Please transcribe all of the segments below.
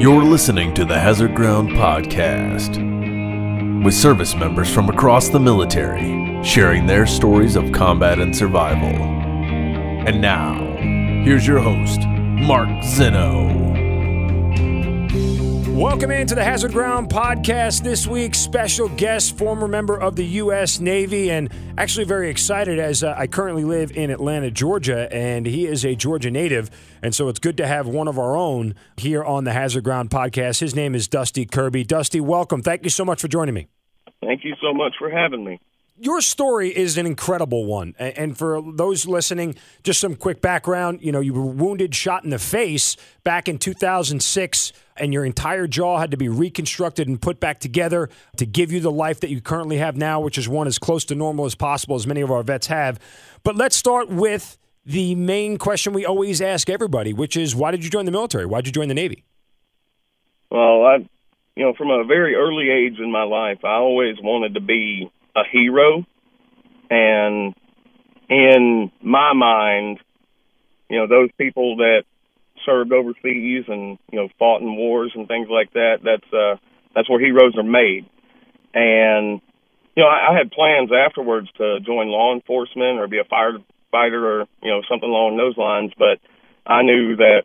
You're listening to the Hazard Ground Podcast with service members from across the military sharing their stories of combat and survival. And now, here's your host, Mark Zeno. Welcome into the Hazard Ground podcast. This week, special guest, former member of the U.S. Navy, and actually very excited as uh, I currently live in Atlanta, Georgia, and he is a Georgia native. And so it's good to have one of our own here on the Hazard Ground podcast. His name is Dusty Kirby. Dusty, welcome. Thank you so much for joining me. Thank you so much for having me your story is an incredible one. And for those listening, just some quick background. You know, you were wounded, shot in the face back in 2006, and your entire jaw had to be reconstructed and put back together to give you the life that you currently have now, which is one as close to normal as possible, as many of our vets have. But let's start with the main question we always ask everybody, which is why did you join the military? Why did you join the Navy? Well, I, you know, from a very early age in my life, I always wanted to be a hero. And in my mind, you know, those people that served overseas and, you know, fought in wars and things like that, that's, uh, that's where heroes are made. And, you know, I, I had plans afterwards to join law enforcement or be a firefighter or, you know, something along those lines. But I knew that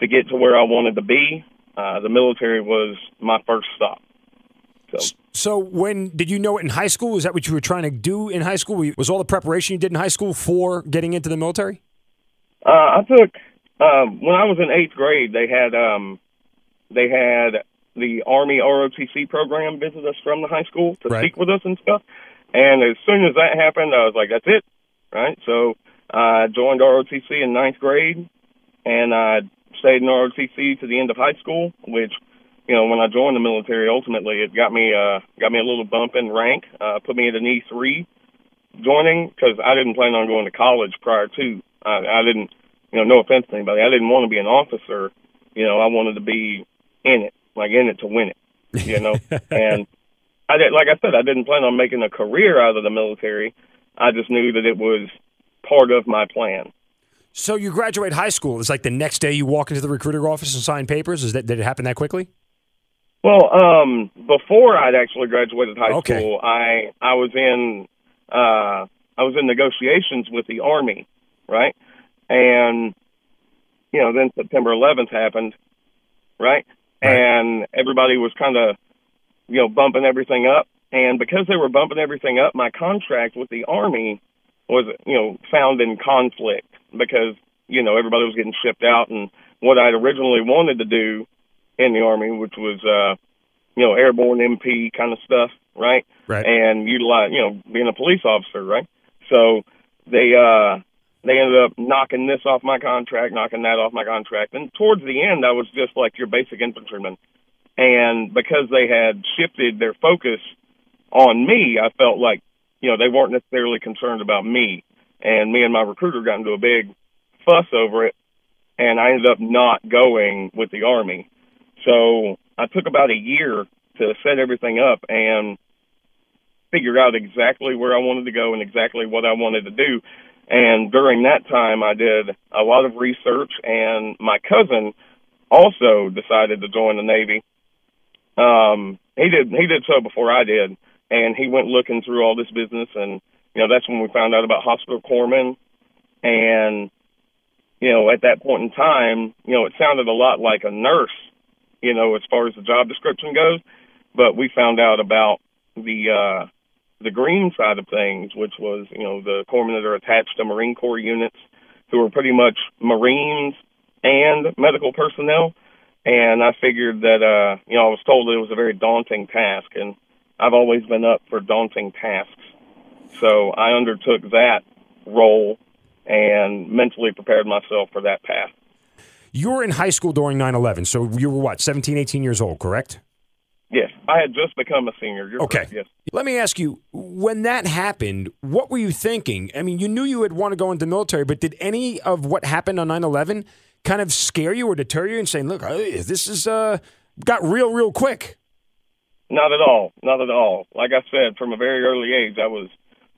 to get to where I wanted to be, uh, the military was my first stop. So. so, when did you know it in high school? Is that what you were trying to do in high school? Was all the preparation you did in high school for getting into the military? Uh, I took um, when I was in eighth grade. They had um, they had the Army ROTC program visit us from the high school to right. speak with us and stuff. And as soon as that happened, I was like, "That's it, right?" So I joined ROTC in ninth grade, and I stayed in ROTC to the end of high school, which you know, when I joined the military, ultimately it got me uh, got me a little bump in rank, uh, put me at an E three joining because I didn't plan on going to college prior to. I, I didn't, you know, no offense to anybody, I didn't want to be an officer. You know, I wanted to be in it, like in it to win it. You know, and I did, like I said, I didn't plan on making a career out of the military. I just knew that it was part of my plan. So you graduate high school. It's like the next day you walk into the recruiter office and sign papers. Is that did it happen that quickly? Well, um, before I'd actually graduated high okay. school, I I was in uh, I was in negotiations with the army, right? And you know, then September 11th happened, right? right. And everybody was kind of you know bumping everything up, and because they were bumping everything up, my contract with the army was you know found in conflict because you know everybody was getting shipped out, and what I'd originally wanted to do in the army, which was uh, you know airborne MP kind of stuff, right? Right. And utilize you know being a police officer, right? So they uh they ended up knocking this off my contract, knocking that off my contract, and towards the end, I was just like your basic infantryman. And because they had shifted their focus on me, I felt like you know they weren't necessarily concerned about me. And me and my recruiter got into a big fuss over it, and I ended up not going with the army. So I took about a year to set everything up and figure out exactly where I wanted to go and exactly what I wanted to do. And during that time, I did a lot of research, and my cousin also decided to join the Navy. Um, he did he did so before I did, and he went looking through all this business, and you know that's when we found out about hospital corpsmen, and you know at that point in time, you know it sounded a lot like a nurse you know, as far as the job description goes. But we found out about the uh, the green side of things, which was you know the corpsmen that are attached to Marine Corps units, who are pretty much Marines and medical personnel. And I figured that uh, you know I was told it was a very daunting task, and I've always been up for daunting tasks. So I undertook that role and mentally prepared myself for that path. You were in high school during 9 11, so you were what, 17, 18 years old, correct? Yes, I had just become a senior. You're okay. Correct, yes. Let me ask you, when that happened, what were you thinking? I mean, you knew you would want to go into the military, but did any of what happened on 9 11 kind of scare you or deter you and saying, look, this is uh, got real, real quick? Not at all. Not at all. Like I said, from a very early age, I was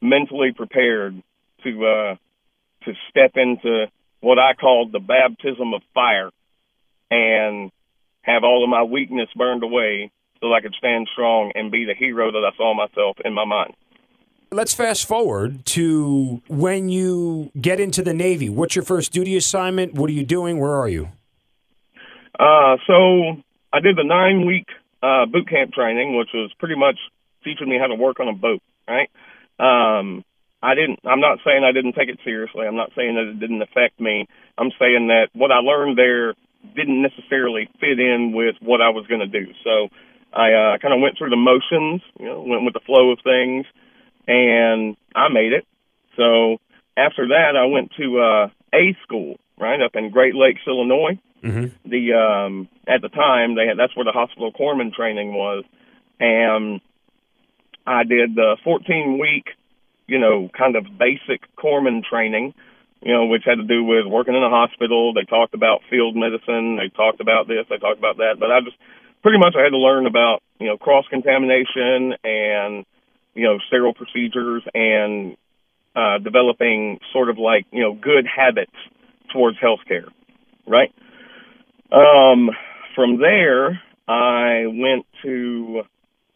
mentally prepared to uh, to step into what I called the baptism of fire and have all of my weakness burned away so that I could stand strong and be the hero that I saw myself in my mind. Let's fast forward to when you get into the Navy. What's your first duty assignment? What are you doing? Where are you? Uh, so I did the nine week uh, boot camp training, which was pretty much teaching me how to work on a boat. Right. Um, I didn't. I'm not saying I didn't take it seriously. I'm not saying that it didn't affect me. I'm saying that what I learned there didn't necessarily fit in with what I was going to do. So I uh, kind of went through the motions, you know, went with the flow of things, and I made it. So after that, I went to uh, A school, right up in Great Lakes, Illinois. Mm-hmm. The um, at the time they had that's where the hospital corpsman training was, and I did the 14 week, you know, kind of basic corpsman training, you know, which had to do with working in a hospital. They talked about field medicine. They talked about this. They talked about that. But I just pretty much I had to learn about you know cross contamination and you know sterile procedures and uh, developing sort of like you know good habits towards healthcare, right? Um, from there, I went to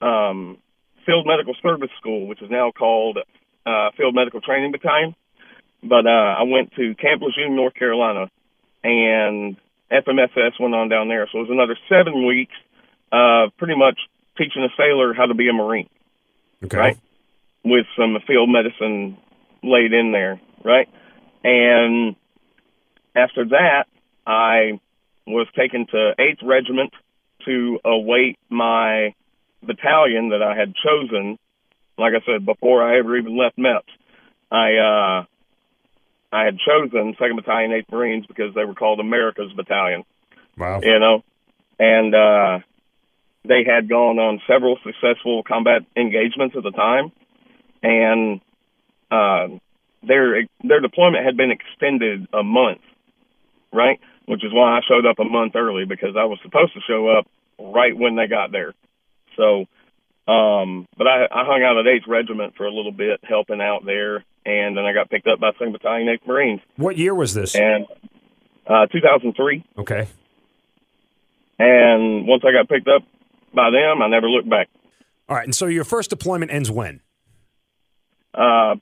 um, Field Medical Service School, which is now called uh, Field Medical Training Battalion. But uh, I went to Camp Lejeune, North Carolina, and FMSS went on down there. So it was another seven weeks, uh, pretty much teaching a sailor how to be a Marine, Okay. right? With some field medicine laid in there, right? And after that, I was taken to 8th Regiment to await my battalion that I had chosen. Like I said, before I ever even left MEPS, I, uh, I had chosen 2nd Battalion, 8th Marines because they were called America's Battalion Wow. you know, and uh, they had gone on several successful combat engagements at the time, and uh, their their deployment had been extended a month, right? Which is why I showed up a month early because I was supposed to show up right when they got there. So, um, but I, I hung out at 8th Regiment for a little bit, helping out there, and then I got picked up by 2nd Battalion, 8th Marines, What year was this? and uh, 2003. Okay. And once I got picked up by them, I never looked back. All right. And so your first deployment ends when? Uh,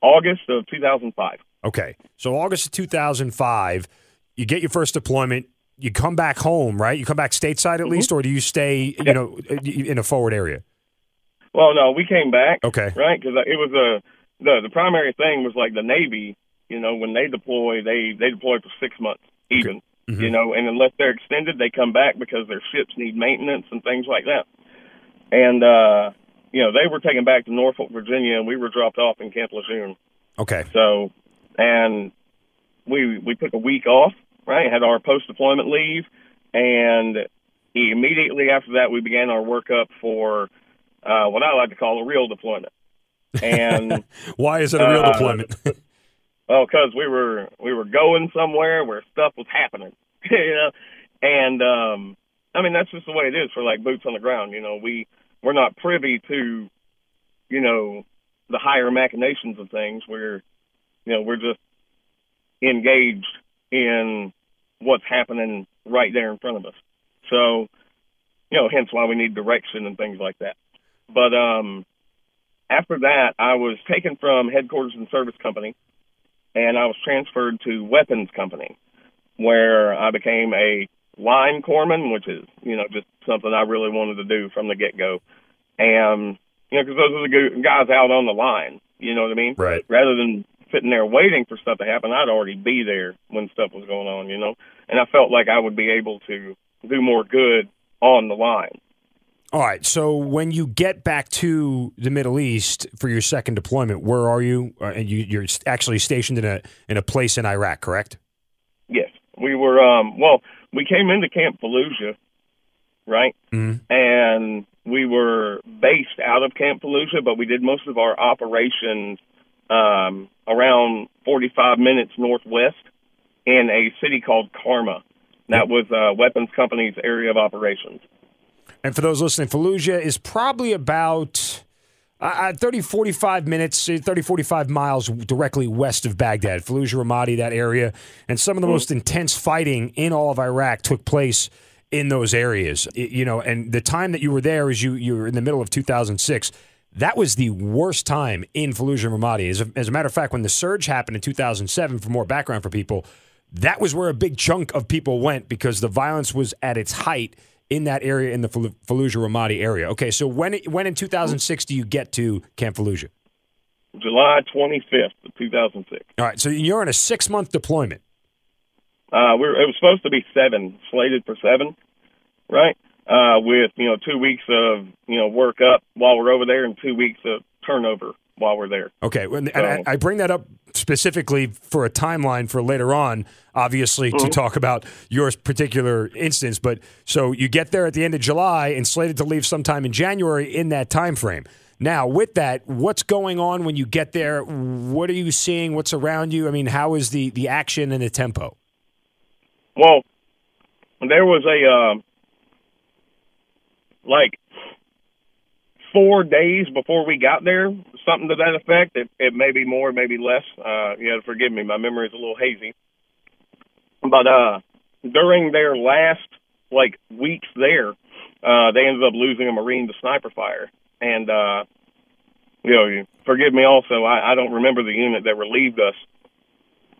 August of 2005. Okay. So August of 2005, you get your first deployment. You come back home, right? You come back stateside at mm-hmm. least, or do you stay, you know, uh, in a forward area? Well, no, we came back. Okay. Right, because uh, it was a the the primary thing was like the Navy. You know, when they deploy, they they deploy for six months even. You know, and unless they're extended, they come back because their ships need maintenance and things like that. And uh, you know, they were taken back to Norfolk, Virginia, and we were dropped off in Camp Lejeune. Okay. So, and we we took a week off, right? Had our post deployment leave, and immediately after that, we began our workup for uh, what I like to call a real deployment. And Why is it a real Uh, deployment? oh, because we were we were going somewhere where stuff was happening, you know. And um, I mean, that's just the way it is for like boots on the ground. You know, we we're not privy to, you know, the higher machinations of things. We're, you know, we're just engaged in what's happening right there in front of us. So, you know, hence why we need direction and things like that. But um, after that, I was taken from headquarters and service company, and I was transferred to weapons company, where I became a line corpsman, which is you know just something I really wanted to do from the get go, and you know because those are the gu- guys out on the line, you know what I mean? Right. Rather than sitting there waiting for stuff to happen, I'd already be there when stuff was going on, you know, and I felt like I would be able to do more good on the line. All right. So when you get back to the Middle East for your second deployment, where are you? Uh, and you, you're actually stationed in a in a place in Iraq, correct? Yes, we were. Um, well, we came into Camp Fallujah, right? Mhm. And we were based out of Camp Fallujah, but we did most of our operations um, around 45 minutes northwest in a city called Karma. That was uh, Weapons Company's area of operations. And for those listening, Fallujah is probably about uh, 30, 45 minutes, uh, 30, 45 miles directly west of Baghdad. Fallujah, Ramadi, that area. And some of the most intense fighting in all of Iraq took place in those areas. You know, and the time that you were there is you you were in the middle of 2006. That was the worst time in Fallujah and Ramadi. As a, as a matter of fact, when the surge happened in 2007, for more background for people, that was where a big chunk of people went because the violence was at its height in that area in the Fallujah Ramadi area. Okay, so when when in 2006 do you get to Camp Fallujah? July 25th of 2006. All right, so you're on a six month deployment. Uh, we're, it was supposed to be seven, slated for seven, right? Uh, with you know two weeks of you know work up while we're over there and two weeks of turnover while we're there. Okay, and so, I, I, bring that up specifically for a timeline for later on, obviously mm-hmm. to talk about your particular instance. But so you get there at the end of July and slated to leave sometime in January in that time frame. Now, with that, what's going on when you get there? What are you seeing? What's around you? I mean, how is the the action and the tempo? Well, there was a uh, like four days before we got there, something to that effect. It, it may be more, maybe less. Uh, you to forgive me, my memory is a little hazy. But uh, during their last like weeks there, uh, they ended up losing a Marine to sniper fire, and uh, you know, forgive me. Also, I, I don't remember the unit that relieved us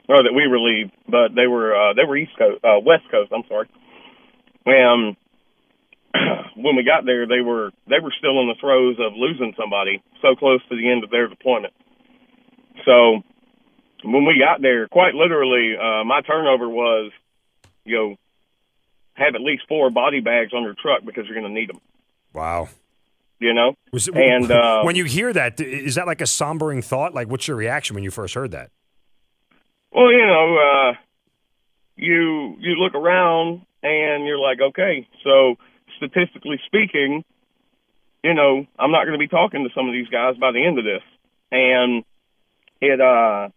or that we relieved, but they were uh, they were East Coast, uh, West Coast. I'm sorry. Um, when we got there, they were they were still in the throes of losing somebody, so close to the end of their deployment. So when we got there, quite literally, uh, my turnover was, you know, have at least four body bags on your truck because you're going to need them. Wow. You know, was it, and uh, when you hear that, is that like a sombering thought? Like, what's your reaction when you first heard that? Well, you know, uh, you you look around and you're like, okay, so statistically speaking, you know, I'm not going to be talking to some of these guys by the end of this, and it, uh,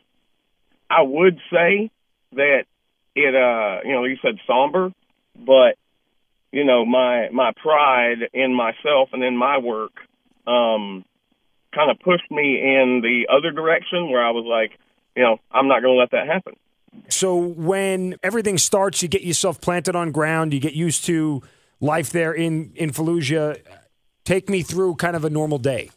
I would say that it, uh, you know, you said somber, but you know, my my pride in myself and in my work, um, kind of pushed me in the other direction where I was like, you know, I'm not going to let that happen. So when everything starts, you get yourself planted on ground, you get used to life there in in Fallujah. Take me through kind of a normal day.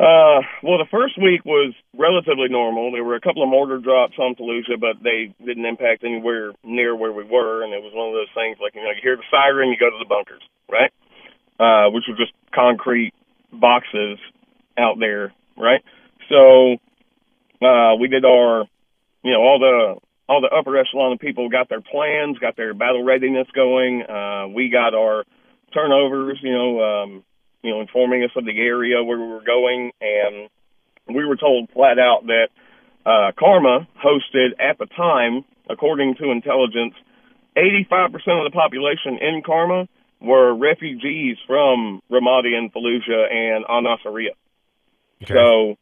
Uh, well, the first week was relatively normal. There were a couple of mortar drops on Fallujah, but they didn't impact anywhere near where we were. And it was one of those things like, you know, you hear the siren, you go to the bunkers, right? Uh, which were just concrete boxes out there, right? So uh, we did our, you know, all the all the upper echelon of people got their plans, got their battle readiness going. Uh, we got our turnovers, you know, um, you know, informing us of the area where we were going, and we were told flat out that uh, Karma hosted at the time, according to intelligence, 85% of the population in Karma were refugees from Ramadi and Fallujah and Al-Nasiriyah. Okay. So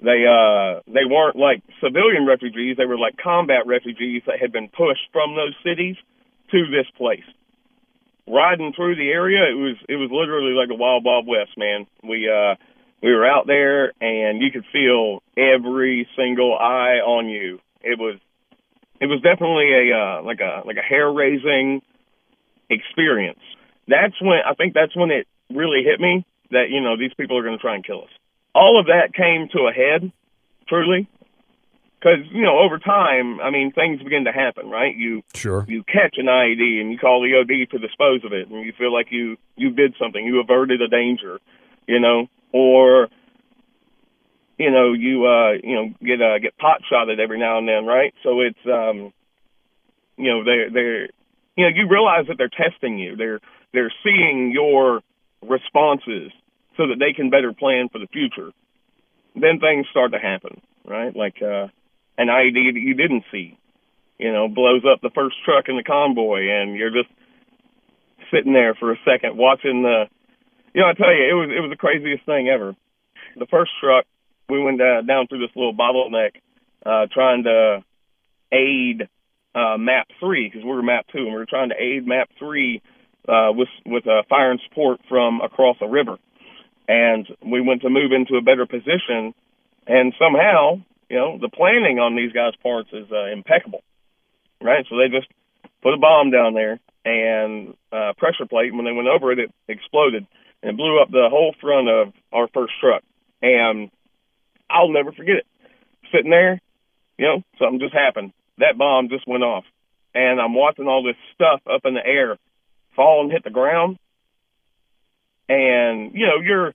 they uh they weren't like civilian refugees, they were like combat refugees that had been pushed from those cities to this place. Riding through the area, it was it was literally like a wild wild west, man. We uh we were out there and you could feel every single eye on you. It was it was definitely a uh like a like a hair raising experience. That's when I think that's when it really hit me that you know these people are going to try and kill us all of that came to a head, truly, because you know over time, I mean, things begin to happen, right? You sure you catch an IED and you call the EOD to dispose of it, and you feel like you you did something, you averted a danger, you know, or you know you uh you know get uh get pot shotted every now and then, right? So it's um you know they're they're you know you realize that they're testing you, they're they're seeing your responses so that they can better plan for the future. Then things start to happen, right? Like uh, an IED that you didn't see, you know, blows up the first truck in the convoy, and you're just sitting there for a second watching the. You know, I tell you, it was it was the craziest thing ever. The first truck, we went uh, down through this little bottleneck, uh, trying to aid uh, map three because we were map two, and we were trying to aid map three uh, with with uh, fire and support from across a river and we went to move into a better position. And somehow, you know, the planning on these guys' parts is uh, impeccable, right? So they just put a bomb down there, and uh, pressure plate. And when they went over it, it exploded and blew up the whole front of our first truck. And I'll never forget it. Sitting there, you know, something just happened. That bomb just went off, and I'm watching all this stuff up in the air fall and hit the ground. And you know, you're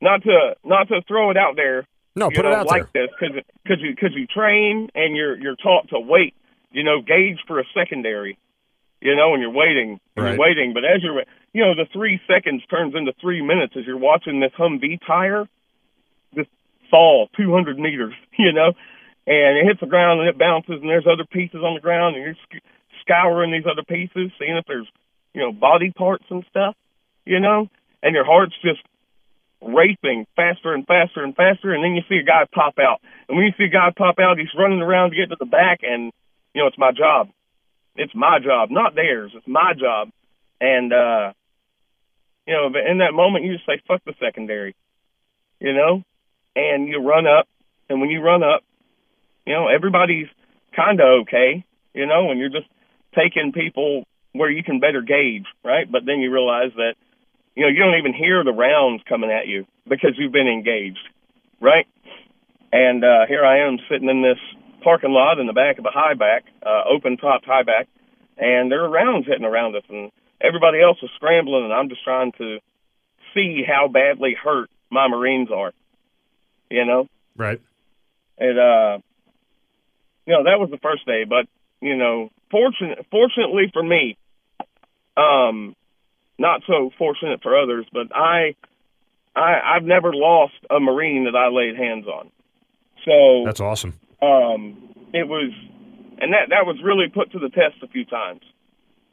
not to not to throw it out there. No, put know, it out like there. this because because you because you train and you're you're taught to wait. You know, gauge for a secondary. You know, and you're waiting Right. you're waiting, but as you're you know the three seconds turns into three minutes as you're watching this Humvee tire just fall 200 meters. You know, and it hits the ground and it bounces and there's other pieces on the ground and you're sc- scouring these other pieces, seeing if there's you know body parts and stuff. You know, and your heart's just racing faster and faster and faster, and then you see a guy pop out. And when you see a guy pop out, he's running around to get to the back, and you know it's my job. It's my job, not theirs. It's my job, and uh, you know, but in that moment, you just say "fuck the secondary," you know, and you run up, and when you run up, you know everybody's kind of okay, you know, and you're just taking people where you can better gauge, right? But then you realize that you know, you don't even hear the rounds coming at you because you've been engaged, right? And uh, here I am sitting in this parking lot in the back of a high back, uh, open topped high back, and there are rounds hitting around us, and everybody else is scrambling, and I'm just trying to see how badly hurt my Marines are, you know? Right. And uh you know, that was the first day, but you know, fortunate fortunately for me, um not so fortunate for others, but I I I've never lost a Marine that I laid hands on. So That's awesome. um it was and that that was really put to the test a few times.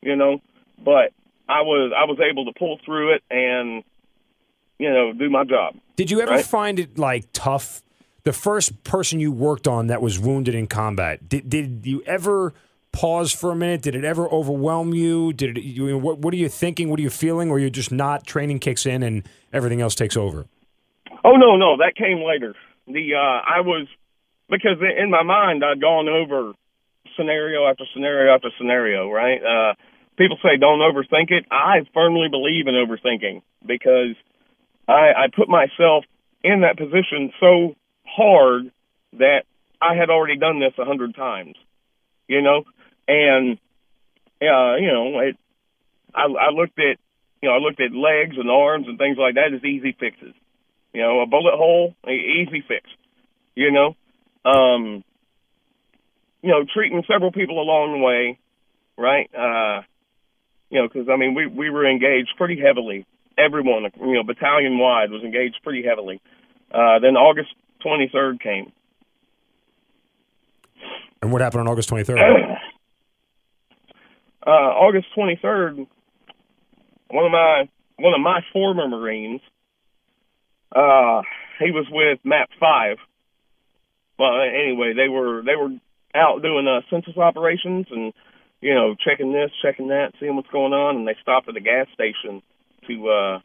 You know, but I was I was able to pull through it and you know, do my job. Did you ever Right. find it like tough? The first person you worked on that was wounded in combat. Did did you ever pause for a minute? Did it ever overwhelm you? Did it? You, what What are you thinking? What are you feeling? Or you're just not training kicks in and everything else takes over? Oh no, no, that came later. The uh I was because in my mind I'd gone over scenario after scenario after scenario, right? Uh people say don't overthink it. I firmly believe in overthinking because I I put myself in that position so hard that I had already done this a hundred times. You know? And uh, you know, it I I looked at you know, I looked at legs and arms and things like that as easy fixes. You know, a bullet hole, easy fix. You know, um, you know, treating several people along the way, right? Uh, you know, because I mean, we we were engaged pretty heavily. Everyone, you know, battalion wide was engaged pretty heavily. Uh, then August 23rd came. And what happened on August 23rd? uh, August 23rd, one of my one of my former Marines, uh, he was with MAP Five. Well, anyway, they were they were out doing uh, census operations and you know checking this, checking that, seeing what's going on, and they stopped at a gas station to uh,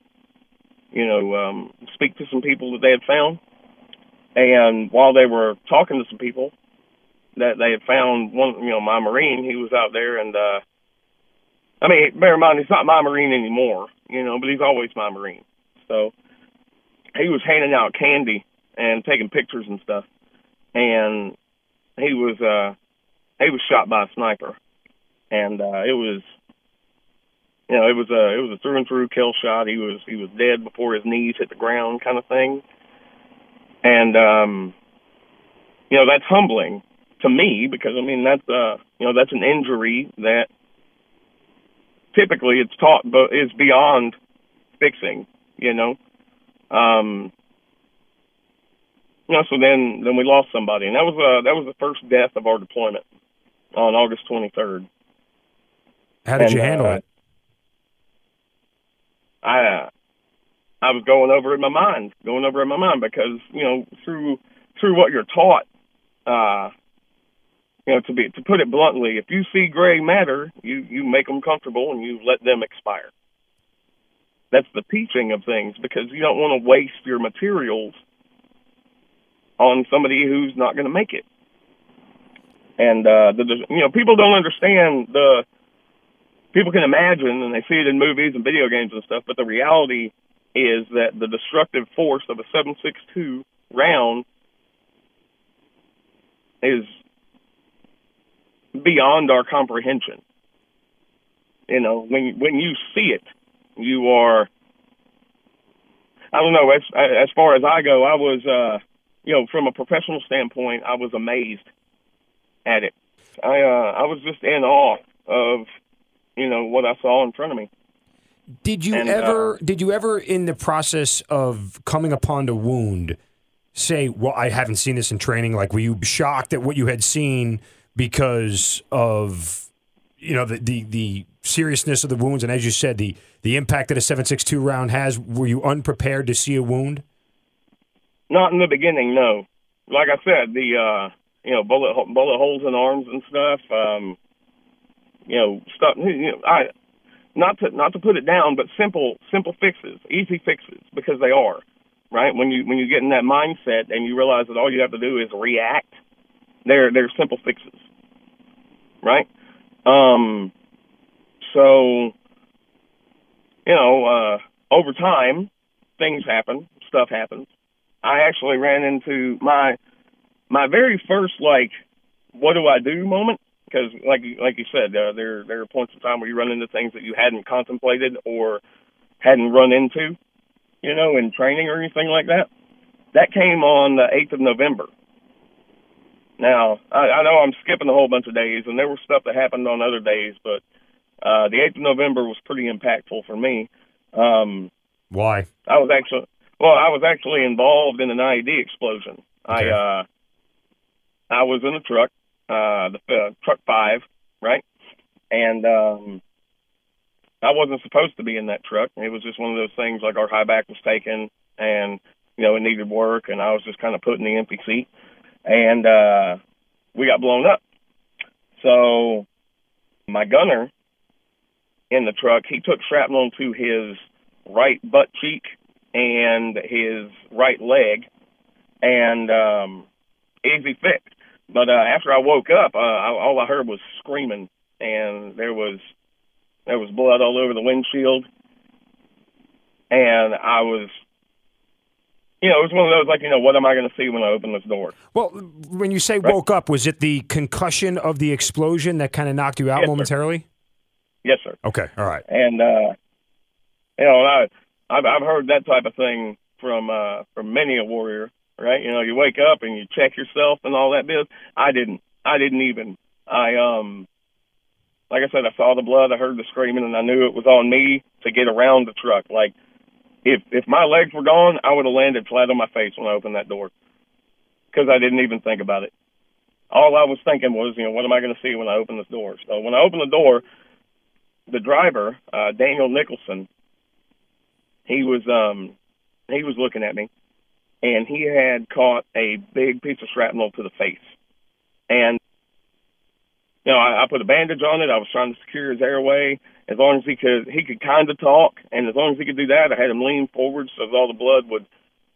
you know um, speak to some people that they had found. And while they were talking to some people, that they had found one, you know, my Marine. He was out there, and uh, I mean, bear in mind, he's not my Marine anymore, you know, but he's always my Marine. So he was handing out candy and taking pictures and stuff, and he was uh, he was shot by a sniper, and uh, it was. You know, it was a it was a through and through kill shot. He was he was dead before his knees hit the ground, kind of thing. And um, you know that's humbling to me because I mean that's uh you know that's an injury that typically it's taught but is beyond fixing, you know. Um you know, so then then we lost somebody and that was uh that was the first death of our deployment on August twenty third. How did you handle uh, it? I uh, I was going over in my mind, going over in my mind because you know through through what you're taught, uh, you know to be to put it bluntly, if you see gray matter, you you make them comfortable and you let them expire. That's the teaching of things because you don't want to waste your materials on somebody who's not going to make it. And uh, the you know people don't understand the people can imagine and they see it in movies and video games and stuff, but the reality is that the destructive force of a 762 round is beyond our comprehension. You know, when when you see it, you are. I don't know. As as far as I go, I was, uh, you know, from a professional standpoint, I was amazed at it. I uh, I was just in awe of, you know, what I saw in front of me. Did you And, ever? uh, did you ever, in the process of coming upon a wound, say, "Well, I haven't seen this in training"? Like, were you shocked at what you had seen because of, you know, the the, the seriousness of the wounds, and as you said, the the impact that a seven six two round has? Were you unprepared to see a wound? Not in the beginning, no. Like I said, the uh, you know bullet bullet holes in arms and stuff. Um, you know stuff. You know, I not to not to put it down, but simple simple fixes, easy fixes, because they are right. When you when you get in that mindset and you realize that all you have to do is react, they're they're simple fixes, right? Um, so you know, uh, over time, things happen, stuff happens. I actually ran into my my very first like what do I do moment because like like you said uh, there there are points in time where you run into things that you hadn't contemplated or hadn't run into you know in training or anything like that that came on the 8th of November now I, I know I'm skipping a whole bunch of days and there was stuff that happened on other days but uh the 8th of November was pretty impactful for me um Why? I was actually well, I was actually involved in an IED explosion. Okay. I uh I was in a truck, uh the uh, truck 5, right? And um I wasn't supposed to be in that truck. It was just one of those things like our high back was taken and you know, it needed work and I was just kind of put in the empty seat and uh we got blown up. So my gunner in the truck, he took shrapnel to his right butt cheek and his right leg, and um, easy fix. But uh, after I woke up, uh, all I heard was screaming, and there was there was blood all over the windshield, and I was, you know, it was one of those like, you know, what am I going to see when I open this door? Well, when you say woke up, was it the concussion of the explosion that kind of knocked you out Yes, sir. momentarily? Yes, sir. Okay, all right. and uh you know I I've I've heard that type of thing from uh from many a warrior, right? You know, you wake up and you check yourself and all that biz. I didn't. I didn't even. I um like I said, I saw the blood, I heard the screaming and I knew it was on me to get around the truck. Like if if my legs were gone, I would have landed flat on my face when I opened that door. Cuz I didn't even think about it. All I was thinking was, you know, what am I going to see when I open this door? So when I opened the door, the driver, uh, Daniel Nicholson, he was um he was looking at me, and he had caught a big piece of shrapnel to the face, and you know I, I put a bandage on it. I was trying to secure his airway as long as he could. He could kind of talk, and as long as he could do that, I had him lean forward so that all the blood would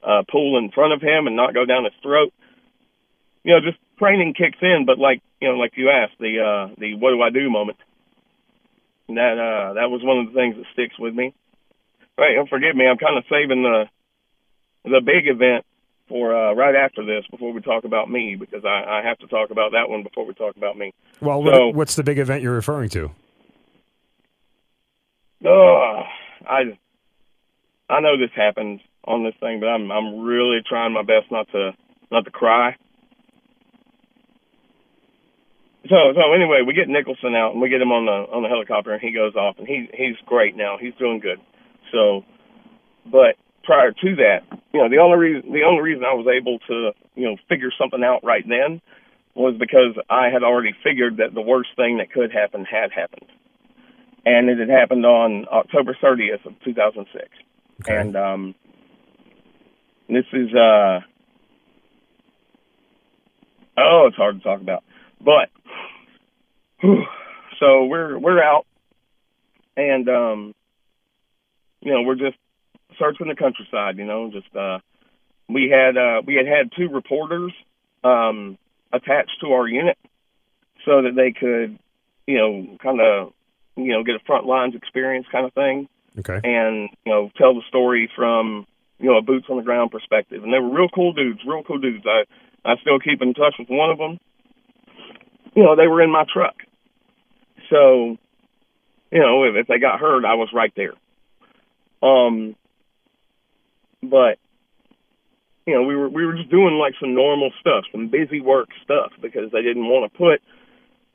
uh, pool in front of him and not go down his throat. You know, just training kicks in, but like you know, like you asked, the uh, the what do I do moment that uh that was one of the things that sticks with me. Right, and forgive me, I'm kind of saving the the big event for uh right after this before we talk about me because I, I have to talk about that one before we talk about me. Well, So- what's the big event you're referring to? Oh, I I know this happens on this thing, but I'm I'm really trying my best not to not to cry. So so anyway, we get Nicholson out and we get him on the on the helicopter and he goes off and he he's great now. He's doing good. So but prior to that, you know, the only reason the only reason I was able to, you know, figure something out right then was because I had already figured that the worst thing that could happen had happened. And it had happened on October 30th of 2006. Okay. And um this is uh oh, it's hard to talk about. But whew, so we're we're out and um you know, we're just searching the countryside, you know, just uh we had uh we had had two reporters um attached to our unit so that they could, you know, kind of you know, get a front lines experience kind of thing, Okay. and you know, tell the story from you know a boots on the ground perspective. And they were real cool dudes, real cool dudes. I I still keep in touch with one of them. You know, they were in my truck, so you know, if, if they got hurt, I was right there. Um, but you know, we were we were just doing like some normal stuff, some busy work stuff, because they didn't want to put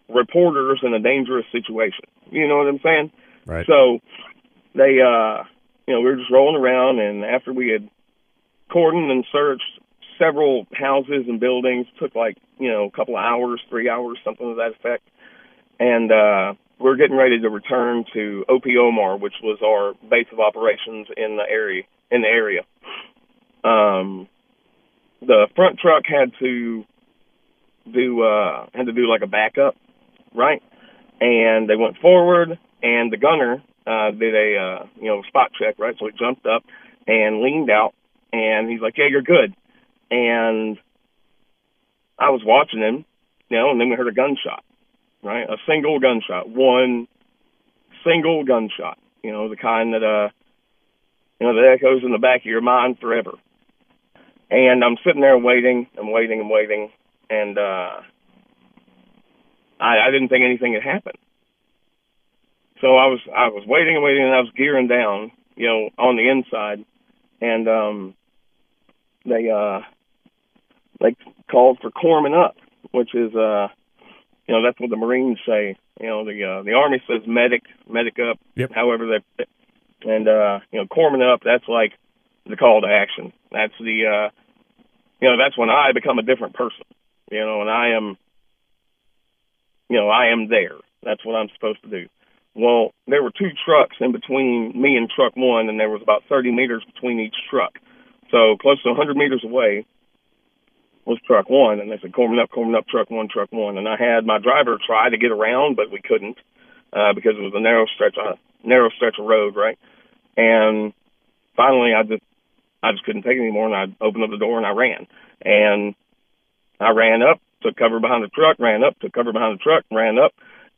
reporters in a dangerous situation. You know what I'm saying? Right. So they, uh, you know, we were just rolling around, and after we had cordoned and searched several houses and buildings, took like you know a couple of hours, three hours, something to that effect, and uh, we we're getting ready to return to OP Omar, which was our base of operations in the area. In the area, um, the front truck had to do uh, had to do like a backup, right? And they went forward, and the gunner uh, did a uh, you know spot check, right? So he jumped up and leaned out, and he's like, "Yeah, you're good." And I was watching him, you know, and then we heard a gunshot, right? A single gunshot, one single gunshot, you know, the kind that uh, you know, that echoes in the back of your mind forever. And I'm sitting there waiting, I'm waiting, I'm waiting, and uh, I, I didn't think anything had happened. So I was I was waiting and waiting, and I was gearing down, you know, on the inside, and um, they uh, they called for corpsman up, which is uh, you know, that's what the Marines say. You know, the uh, the Army says medic, medic up. Yep. However, they and uh, you know, corpsman up. That's like the call to action. That's the uh, you know, that's when I become a different person. You know, and I am, you know, I am there. That's what I'm supposed to do. Well, there were two trucks in between me and truck one, and there was about 30 meters between each truck. So close to 100 meters away was truck one, and they said, "Corpsman up, corpsman up, truck one, truck one." And I had my driver try to get around, but we couldn't uh, because it was a narrow stretch, a narrow stretch of road, right? And finally, I just, I just couldn't take it anymore, and I opened up the door and I ran, and I ran up, took cover behind the truck, ran up, took cover behind the truck, ran up,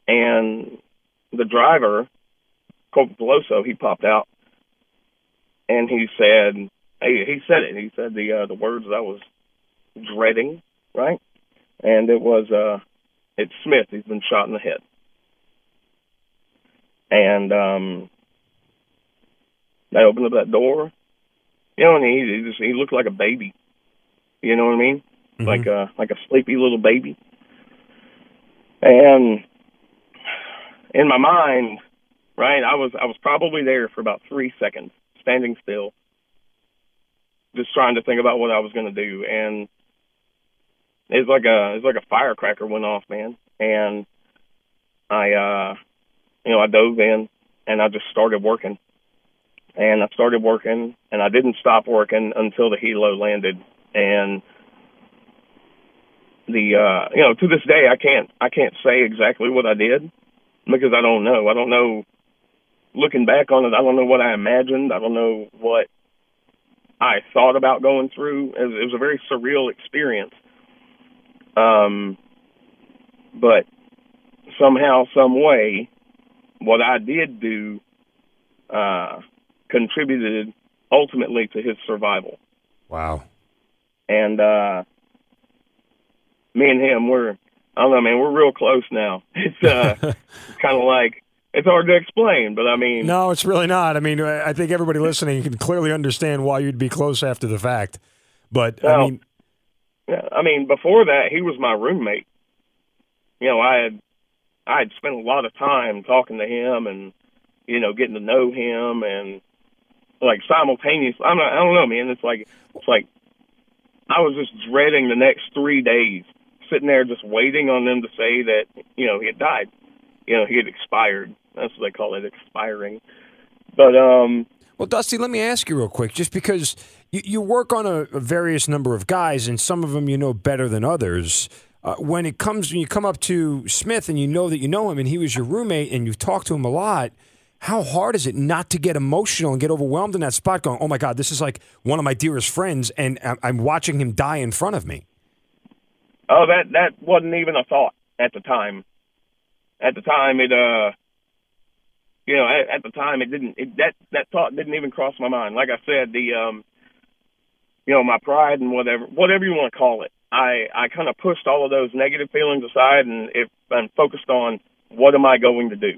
and the driver, Corporal Peloso, he popped out, and he said, "Hey, he said it. He said the uh, the words that I was dreading, right? And it was uh, it's Smith. He's been shot in the head, and um, they opened up that door, you know, and he, he just he looked like a baby. You know what I mean? Like a like a sleepy little baby. And in my mind, right, I was I was probably there for about three seconds, standing still, just trying to think about what I was going to do, and it's like a it's like a firecracker went off, man, and I uh, you know, I dove in and I just started working, and I started working, and I didn't stop working until the helo landed, and the uh you know to this day I can't I can't say exactly what I did because I don't know. I don't know. Looking back on it I don't know what I imagined. I don't know what I thought about going through. It was, it was a very surreal experience. Um but somehow some way what I did do uh contributed ultimately to his survival Wow. and uh me and him we're I don't know, man, we're real close now. It's uh kinda like it's hard to explain, but I mean No, it's really not. I mean, I think everybody listening can clearly understand why you'd be close after the fact. But I mean, yeah, I mean before that he was my roommate. You know, I had I had spent a lot of time talking to him and you know, getting to know him and like simultaneously I'm not, I don't know, man, it's like it's like I was just dreading the next three days, sitting there just waiting on them to say that, you know, he had died. You know, he had expired. That's what they call it, expiring. But um well, Dusty, let me ask you real quick, just because you, you work on a, a various number of guys, and some of them you know better than others. Uh, when it comes, when you come up to Smith and you know that you know him, and he was your roommate, and you've talked to him a lot. How hard is it not to get emotional and get overwhelmed in that spot? Going, oh my God, this is like one of my dearest friends, and I'm- I'm watching him die in front of me. Oh, that that wasn't even a thought at the time. At the time, it uh, you know, at, at the time, it didn't. It, that that thought didn't even cross my mind. Like I said, the um, you know, my pride and whatever, whatever you want to call it. I I kind of pushed all of those negative feelings aside and if and focused on what am I going to do.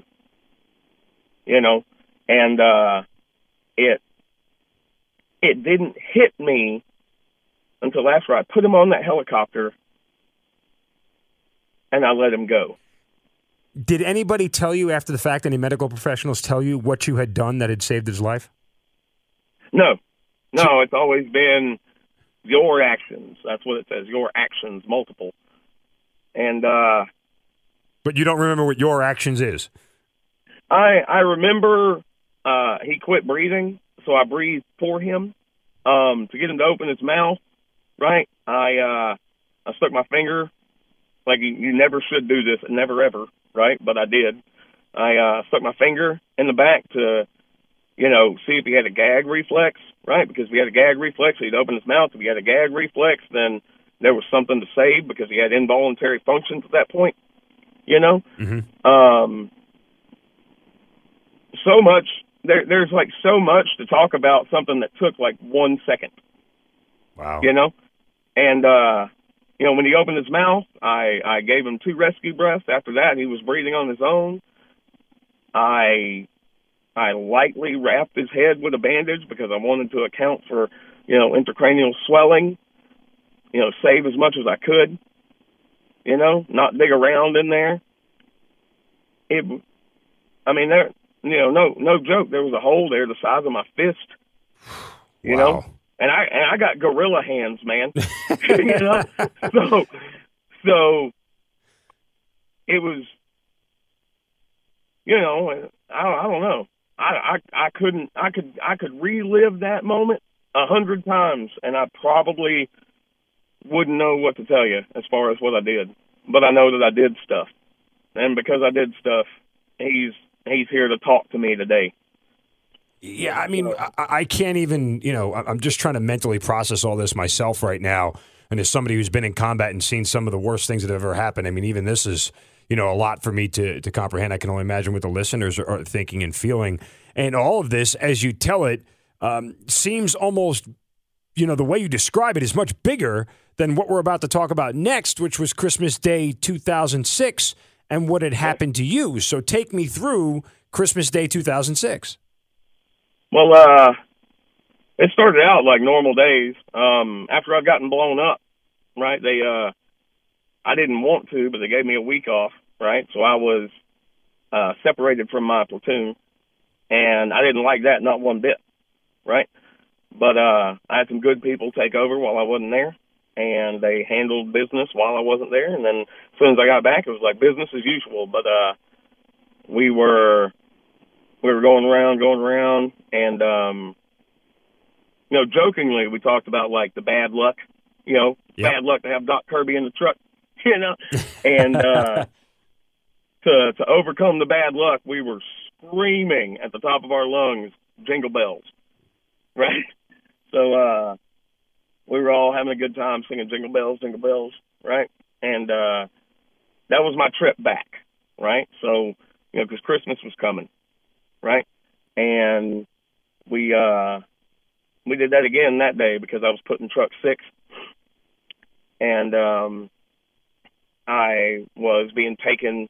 You know, and uh, it it didn't hit me until after I put him on that helicopter and I let him go. Did anybody tell you after the fact, any medical professionals tell you what you had done that had saved his life? No, no, it's always been your actions. That's what it says. Your actions, multiple. And uh But you don't remember what your actions is. I I remember uh he quit breathing, so I breathed for him um to get him to open his mouth, right? I uh I stuck my finger like you, you never should do this, never ever, right? But I did. I uh stuck my finger in the back to you know, see if he had a gag reflex, right? Because if he had a gag reflex, he'd open his mouth. If he had a gag reflex, then there was something to save because he had involuntary functions at that point, you know? Mm-hmm. Um, so much, there, there's like so much to talk about something that took like one second, Wow. you know? And, uh, you know, when he opened his mouth, I, I gave him two rescue breaths. After that, he was breathing on his own. I I lightly wrapped his head with a bandage because I wanted to account for, you know, intracranial swelling, you know, save as much as I could, you know, not dig around in there. It, I mean, there, you know, no, no joke. There was a hole there the size of my fist, you Wow. know, and I, and I got gorilla hands, man, you know, so, so it was, you know, I, I don't know. I, I I couldn't I could I could relive that moment a hundred times and I probably wouldn't know what to tell you as far as what I did. But I know that I did stuff. And because I did stuff, he's he's here to talk to me today. Yeah, I mean, I, I can't even, you know, I'm just trying to mentally process all this myself right now. And as somebody who's been in combat and seen some of the worst things that have ever happened, I mean, even this is, you know, a lot for me to, to comprehend. I can only imagine what the listeners are, are thinking and feeling. And all of this, as you tell it, um, seems almost, you know, the way you describe it is much bigger than what we're about to talk about next, which was Christmas Day 2006 and what had happened to you. So take me through Christmas Day 2006. Well, uh it started out like normal days. Um after I'd gotten blown up, right? They uh I didn't want to, but they gave me a week off, right? So I was uh separated from my platoon and I didn't like that not one bit, right? But uh I had some good people take over while I wasn't there and they handled business while I wasn't there and then as soon as I got back it was like business as usual, but uh we were we were going around, going around, and um, you know, jokingly we talked about like the bad luck, you know, Yep. bad luck to have Doc Kirby in the truck, you know, and uh, to to overcome the bad luck, we were screaming at the top of our lungs, jingle bells, right? So uh, we were all having a good time singing jingle bells, jingle bells, right? And uh, that was my trip back, right? So you know, because Christmas was coming right? And we uh we did that again that day because I was put in truck six and um I was being taken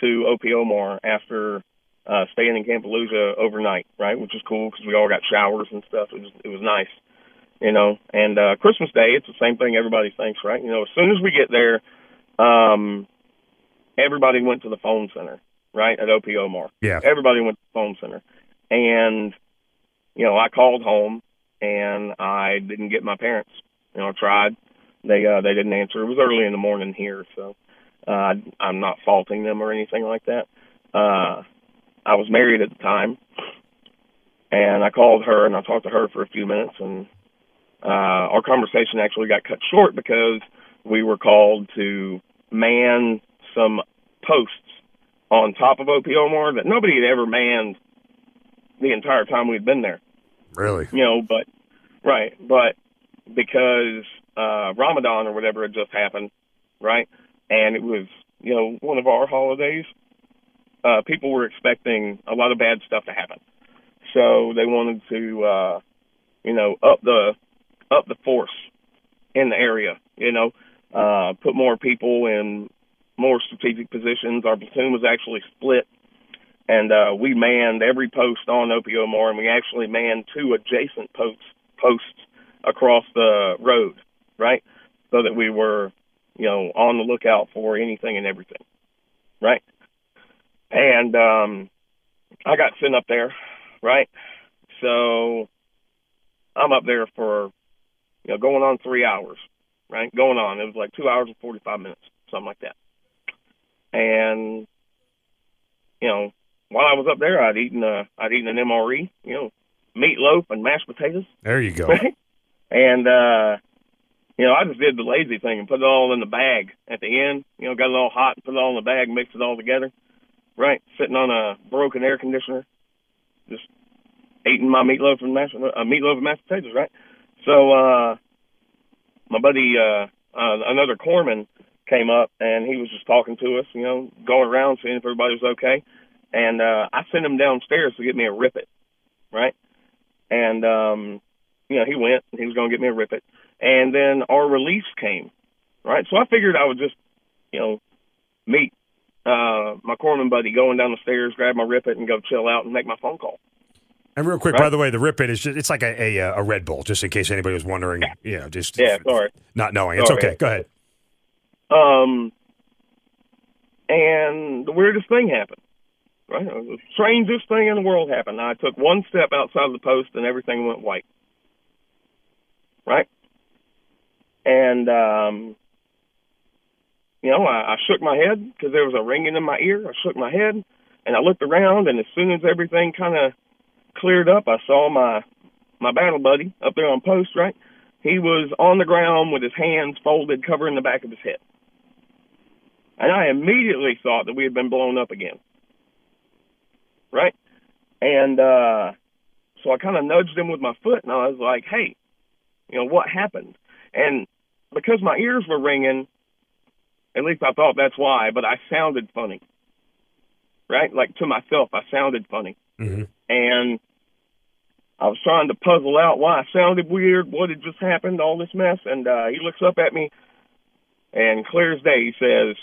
to OP Omar after uh staying in Campaloosa overnight, right? Which was cool because we all got showers and stuff. It was it was nice. You know, and uh Christmas Day, it's the same thing everybody thinks, right? You know, as soon as we get there, um everybody went to the phone center, right, at OPO Omar. Yeah. everybody went to the phone center. And you know i called home and i didn't get my parents. You know i tried. They uh they didn't answer. It was early in the morning here so uh i'm not faulting them or anything like that. Uh i was married at the time and i called her and i talked to her for a few minutes and uh our conversation actually got cut short because we were called to man some posts on top of OP Omar that nobody had ever manned the entire time we'd been there. Really? You know, but right, but because uh Ramadan or whatever had just happened, right? And it was, you know, one of our holidays. uh, people were expecting a lot of bad stuff to happen. So they wanted to, uh, you know, up the up the force in the area. You know, uh, put more people in more strategic positions. Our platoon was actually split, and uh, we manned every post on Opio and we actually manned two adjacent posts posts across the road, right, so that we were, you know, on the lookout for anything and everything, right. And um, I got sent up there, right. So I'm up there for, you know, going on three hours, right? Going on. It was like two hours and 45 minutes, something like that. And, you know, while I was up there, I'd eaten a, I'd eaten an MRE, you know, meatloaf and mashed potatoes. There you go. and, uh, you know, I just did the lazy thing and put it all in the bag at the end. You know, got it all hot and put it all in the bag, mixed it all together. Right, sitting on a broken air conditioner, just eating my meatloaf and mashed uh, meatloaf and mashed potatoes. Right. So uh, my buddy, uh, uh, another corpsman, came up and he was just talking to us, you know, going around seeing if everybody was okay. And uh, I sent him downstairs to get me a Rip It, right? And um, you know, he went. and He was going to get me a Rip It, and then our release came, right? So I figured I would just, you know, meet uh, my corpsman buddy going down the stairs, grab my Rip It, and go chill out and make my phone call. And real quick, right? by the way, the Rip It is just, it's like a, a, a Red Bull, just in case anybody was wondering. Yeah, you know, just yeah, sorry, not knowing. It's okay. Go ahead. Um, and the weirdest thing happened. Right, the strangest thing in the world happened. I took one step outside of the post, and everything went white. Right, and um, you know, I, I shook my head because there was a ringing in my ear. I shook my head, and I looked around, and as soon as everything kind of cleared up, I saw my my battle buddy up there on post. Right, he was on the ground with his hands folded, covering the back of his head, and I immediately thought that we had been blown up again. Right, and uh, so I kind of nudged him with my foot, and I was like, "Hey, you know what happened?" And because my ears were ringing, at least I thought that's why, but I sounded funny. Right? Like to myself, I sounded funny. Mm-hmm. And I was trying to puzzle out why I sounded weird, what had just happened, all this mess. And uh, he looks up at me and clear as day, he says,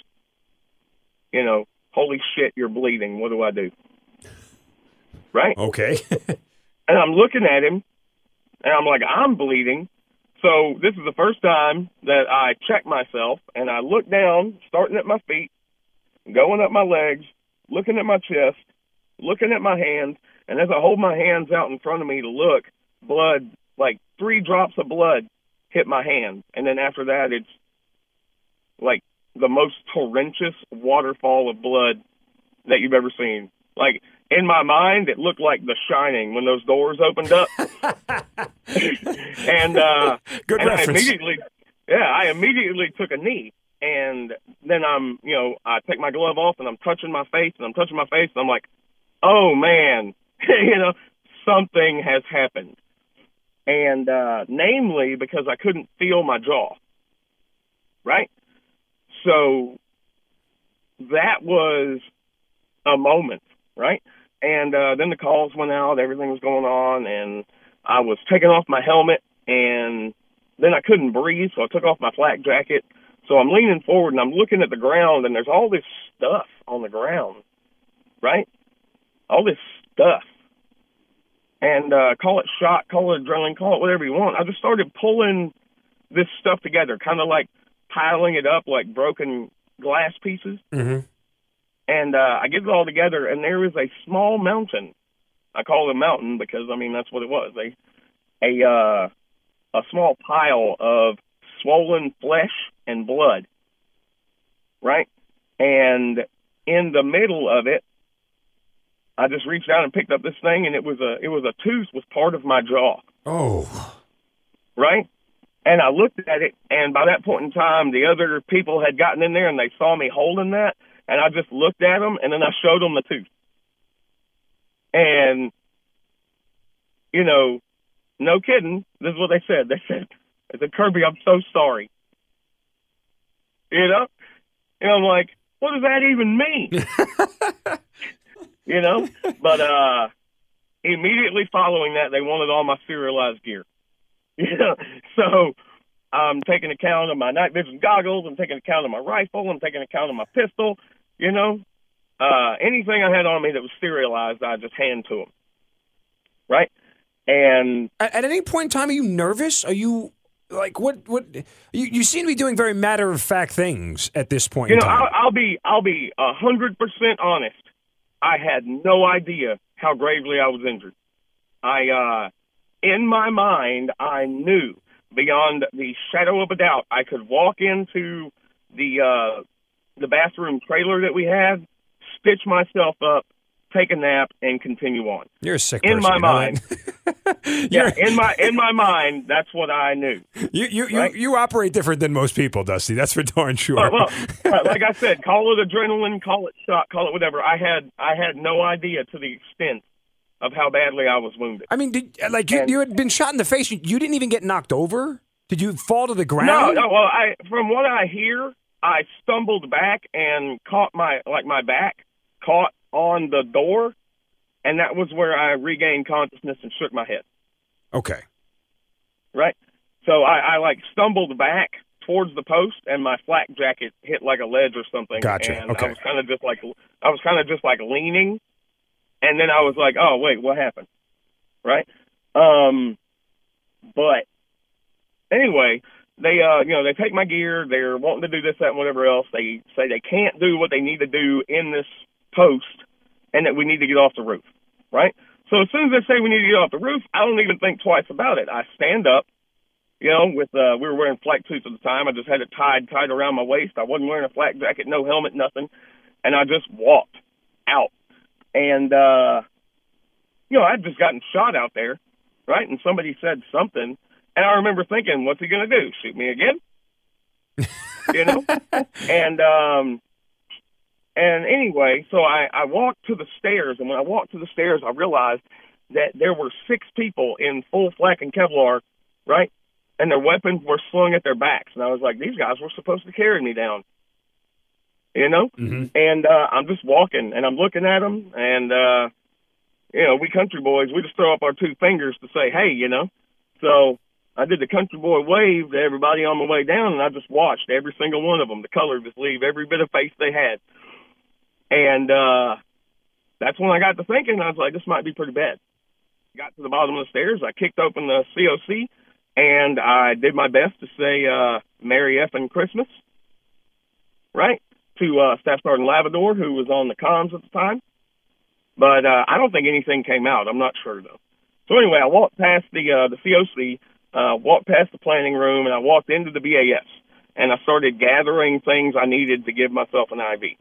You know, holy shit, you're bleeding. What do I do? Right? Okay. and I'm looking at him and I'm like, I'm bleeding. So this is the first time that I check myself and I look down, starting at my feet, going up my legs, looking at my chest, looking at my hands, and as I hold my hands out in front of me to look, blood, like three drops of blood hit my hand. And then after that, it's like the most torrentious waterfall of blood that you've ever seen. Like in my mind, it looked like The Shining when those doors opened up. and uh, good and reference. I immediately, yeah, I immediately took a knee, and then I'm, you know, I take my glove off and I'm touching my face and I'm touching my face and I'm like, oh man, you know, something has happened, and uh, namely because I couldn't feel my jaw, right? So that was a moment right? And uh, then the calls went out, everything was going on, and I was taking off my helmet, and then I couldn't breathe, so I took off my flak jacket. So I'm leaning forward and I'm looking at the ground, and there's all this stuff on the ground, right? All this stuff. And uh, call it shock, call it adrenaline, call it whatever you want. I just started pulling this stuff together, kind of like piling it up like broken glass pieces. Mm-hmm. And uh, I get it all together, and there is a small mountain. I call it a mountain because I mean that's what it was. A a uh, a small pile of swollen flesh and blood, right? And in the middle of it, I just reached out and picked up this thing, and it was a it was a tooth was part of my jaw. Oh, right. And I looked at it, and by that point in time, the other people had gotten in there, and they saw me holding that, and I just looked at them and then I showed them the tooth. And, you know, no kidding, this is what they said. They said, they said, Kirby, I'm so sorry. You know? And I'm like, what does that even mean? you know. But uh, immediately following that, they wanted all my serialized gear. You know, so I'm taking account of my night vision goggles. I'm taking account of my rifle. I'm taking account of my pistol. You know, uh, anything I had on me that was serialized, I just hand to them. Right. And At, at any point in time, are you nervous? Are you like what? What you, you seem to be doing very matter of fact things at this point you know. I'll, I'll be I'll be a hundred percent honest. I had no idea how gravely I was injured. I, uh, in my mind, I knew beyond the shadow of a doubt I could walk into the uh, the bathroom trailer that we had, stitch myself up, take a nap, and continue on. You're a sick In person, my mind. Yeah, in my in my mind, that's what I knew. you you, you Right? you operate different than most people, Dusty. That's for darn sure. Oh, well, well, uh, like I said, call it adrenaline, call it shock, call it whatever. I had I had no idea to the extent of how badly I was wounded. I mean, did, uh, like you, And- you had been shot in the face. You, you didn't even get knocked over. Did you fall to the No, ground? no. Well, I from what I hear, I stumbled back and caught my like my back caught on the door, and that was where I regained consciousness and shook my head. Okay. Right. So I, I like stumbled back towards the post, and my flak jacket hit like a ledge or something. Gotcha. And Okay. I was kind of just like I was kind of just like leaning, and then I was like, oh wait, what happened? Right. Um. But anyway, they uh you know they take my gear. They're wanting to do this that and whatever else. They say they can't do what they need to do in this post, and that we need to get off the roof. Right. So as soon as they say we need to get off the roof, I don't even think twice about it. I stand up, you know, with uh we were wearing flak suits at the time. I just had it tied tied around my waist. I wasn't wearing a flak jacket, no helmet, nothing. And I just walked out. And uh you know, I'd just gotten shot out there, right? And somebody said something and I remember thinking, what's he gonna do? Shoot me again? you know? and um and anyway, so I, I walked to the stairs, and when I walked to the stairs, I realized that there were six people in full flak and Kevlar, right? And their weapons were slung at their backs. And I was like, these guys were supposed to carry me down. You know? hmm And uh, I'm just walking, and I'm looking at them, and, uh, you know, we country boys, we just throw up our two fingers to say, hey, you know? So I did the country boy wave to everybody on the way down, and I just watched every single one of them, the color just leave every bit of face they had. And uh, that's when I got to thinking, I was like, this might be pretty bad. Got to the bottom of the stairs, I kicked open the COC, and I did my best to say, uh, Merry effing Christmas, right? To uh, Staff Sergeant Lavador, who was on the comms at the time. But uh, I don't think anything came out. I'm not sure, though. So anyway, I walked past the uh, the COC, uh, walked past the planning room, and I walked into the BAS, and I started gathering things I needed to give myself an IV.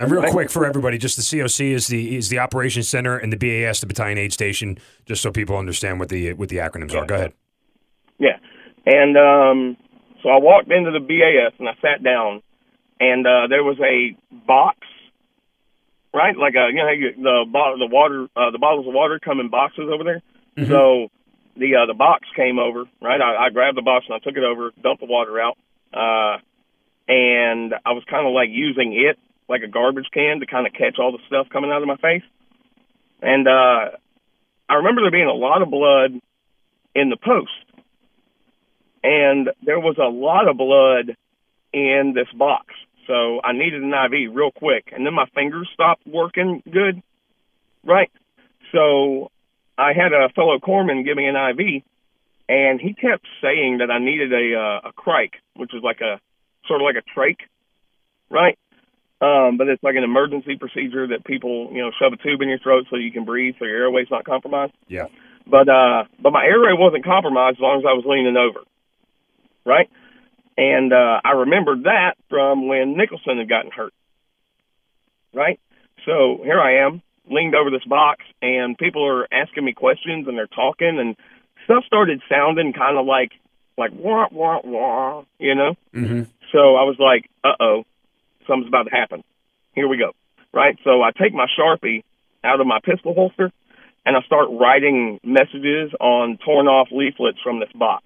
And real quick for everybody, just the COC is the is the operations center, and the BAS the battalion aid station. Just so people understand what the what the acronyms are. Go ahead. Yeah. And um, so I walked into the BAS and I sat down, and uh, there was a box, right? Like a you know you, the bottle the water uh, the bottles of water come in boxes over there. So the uh, the box came over, right? I, I grabbed the box and I took it over, dumped the water out, uh, and I was kind of like using it like a garbage can to kind of catch all the stuff coming out of my face. And uh, I remember there being a lot of blood in the post and there was a lot of blood in this box. So I needed an IV real quick, and then my fingers stopped working good, right? So I had a fellow corpsman give me an IV, and he kept saying that I needed a uh, a cric, which is like a sort of like a trach, right? Um, but it's like an emergency procedure that people, you know, shove a tube in your throat so you can breathe, so your airway's not compromised. Yeah. But uh, but my airway wasn't compromised as long as I was leaning over, right? And uh, I remembered that from when Nicholson had gotten hurt, right? So here I am, leaned over this box, and people are asking me questions, and they're talking, and stuff started sounding kind of like like wah wah wah, you know. Mm-hmm. So I was like, uh oh, something's about to happen. Here we go. Right? So I take my Sharpie out of my pistol holster and I start writing messages on torn off leaflets from this box.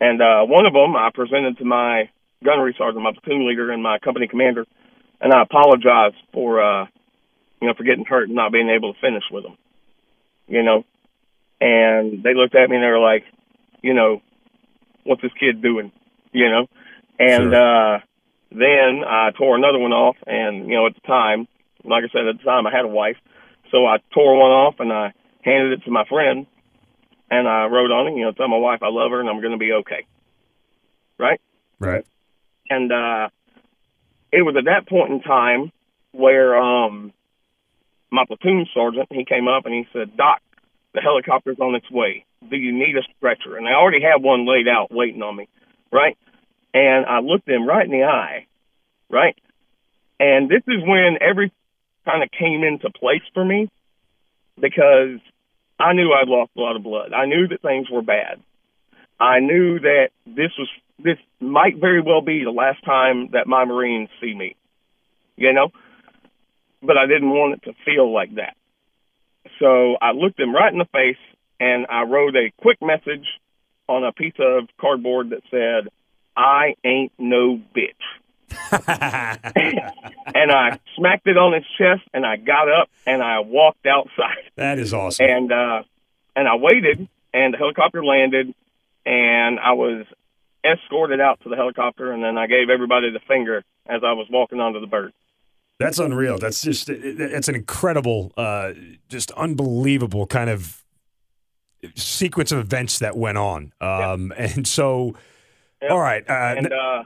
And uh, one of them I presented to my gunnery sergeant, my platoon leader, and my company commander. and I apologized for uh, you know for getting hurt and not being able to finish with them. You know, and they looked at me and they were like, you know, what's this kid doing? You know, and Sure. uh, then I tore another one off, and you know at the time, like I said at the time, I had a wife, so I tore one off and I handed it to my friend, and I wrote on it, you know, tell my wife I love her and I'm going to be okay. Right? Right. And uh it was at that point in time where um my platoon sergeant he came up and he said, Doc, the helicopter's on its way. Do you need a stretcher? And I already had one laid out waiting on me, right? And I looked them right in the eye, right? And this is when every kind of came into place for me because I knew I'd lost a lot of blood. I knew that things were bad. I knew that this was this might very well be the last time that my Marines see me. You know? But I didn't want it to feel like that. So I looked them right in the face and I wrote a quick message on a piece of cardboard that said, I ain't no bitch. and I smacked it on his chest and I got up and I walked outside That is awesome. and uh and I waited and the helicopter landed and I was escorted out to the helicopter and then I gave everybody the finger as I was walking onto the bird. That's unreal. That's just it- it's an incredible, uh, just unbelievable kind of sequence of events that went on. Um, And so, Yep. all right, uh, And uh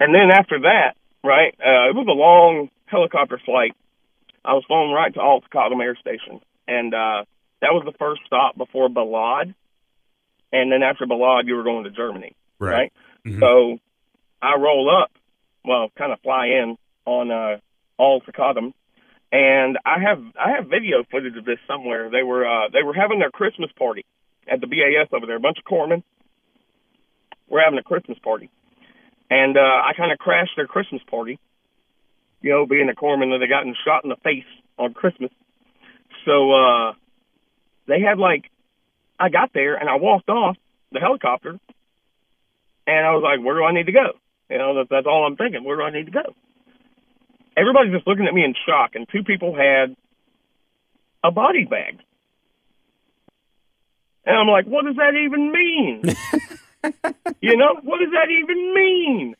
and then after that, right, uh it was a long helicopter flight. I was flown right to Al Taqaddum Air Station. And uh that was the first stop before Balad. And then after Balad you were going to Germany. right. right? Mhm. So I roll up, well, kind of fly in on uh, Sakadam, and I have I have video footage of this somewhere. They were uh, they were having their Christmas party at the BAS over there. A bunch of corpsmen were having a Christmas party, and uh, I kind of crashed their Christmas party. You know, being a corpsman, that they gotten shot in the face on Christmas. So uh, they had like, I got there and I walked off the helicopter and I was like, where do I need to go? You know, that, that's all I'm thinking. Where do I need to go? Everybody's just looking at me in shock, and two people had a body bag. And I'm like, what does that even mean? you know, what does that even mean?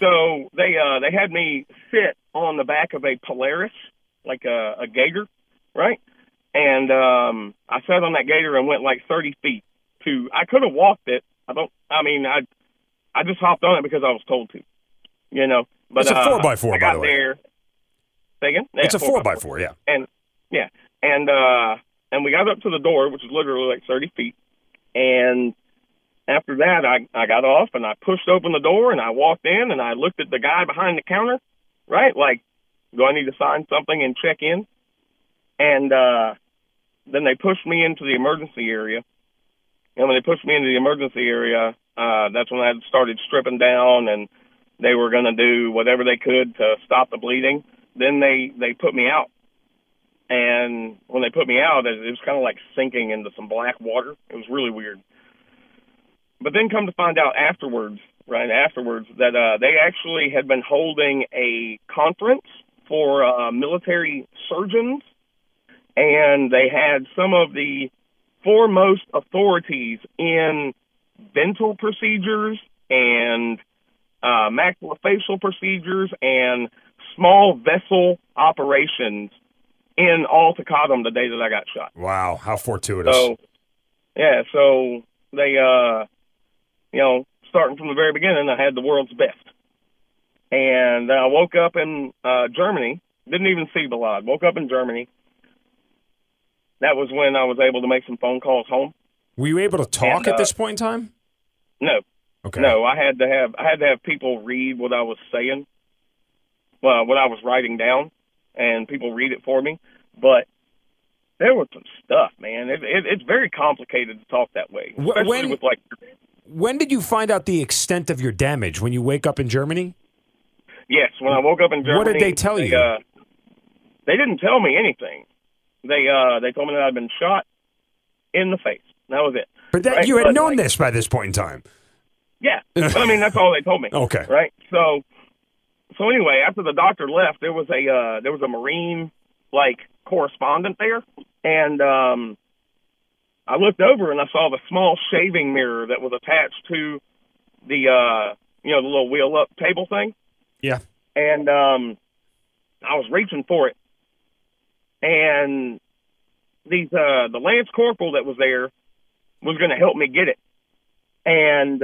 so they uh they had me sit on the back of a Polaris, like a, a gator, right? And um I sat on that gator and went like 30 feet to. I could have walked it. I don't. I mean, I I just hopped on it because I was told to. You know, but It's a uh, four by four, I by the way. there. Say again? it's a four by four. Yeah. and yeah, and uh, and we got up to the door, which is literally like thirty feet, and after that, I I got off and I pushed open the door and I walked in and I looked at the guy behind the counter, right? Like, do I need to sign something and check in? And uh, then they pushed me into the emergency area, and when they pushed me into the emergency area, uh, that's when I started stripping down and they were going to do whatever they could to stop the bleeding. Then they they put me out, and when they put me out, it, it was kind of like sinking into some black water. It was really weird. But then come to find out afterwards, right afterwards, that uh, they actually had been holding a conference for uh, military surgeons, and they had some of the foremost authorities in dental procedures and uh, maxillofacial procedures and small vessel operations in all the day that I got shot. Wow. How fortuitous. So, yeah, so they, uh, you know, starting from the very beginning, I had the world's best. And I woke up in uh, Germany, didn't even see Balad, woke up in Germany. That was when I was able to make some phone calls home. Were you able to talk And, at uh, this point in time? No, Okay. No, I had to have I had to have people read what I was saying, well, what I was writing down, and people read it for me. But there was some stuff, man. It, it, it's very complicated to talk that way, especially when- with like. When did you find out the extent of your damage? When you wake up in Germany? Yes, when I woke up in Germany, What did they tell you? Uh, they didn't tell me anything. They uh they told me that I'd been shot in the face. That was it. But that Right, you had but, known like- this by this point in time. Yeah, but I mean that's all they told me. Okay. Right. So, so anyway, after the doctor left, there was a uh, there was a Marine like correspondent there, and um, I looked over and I saw the small shaving mirror that was attached to the uh, you know the little wheel up table thing, Yeah. and um, I was reaching for it, and these uh, the lance corporal that was there was going to help me get it, and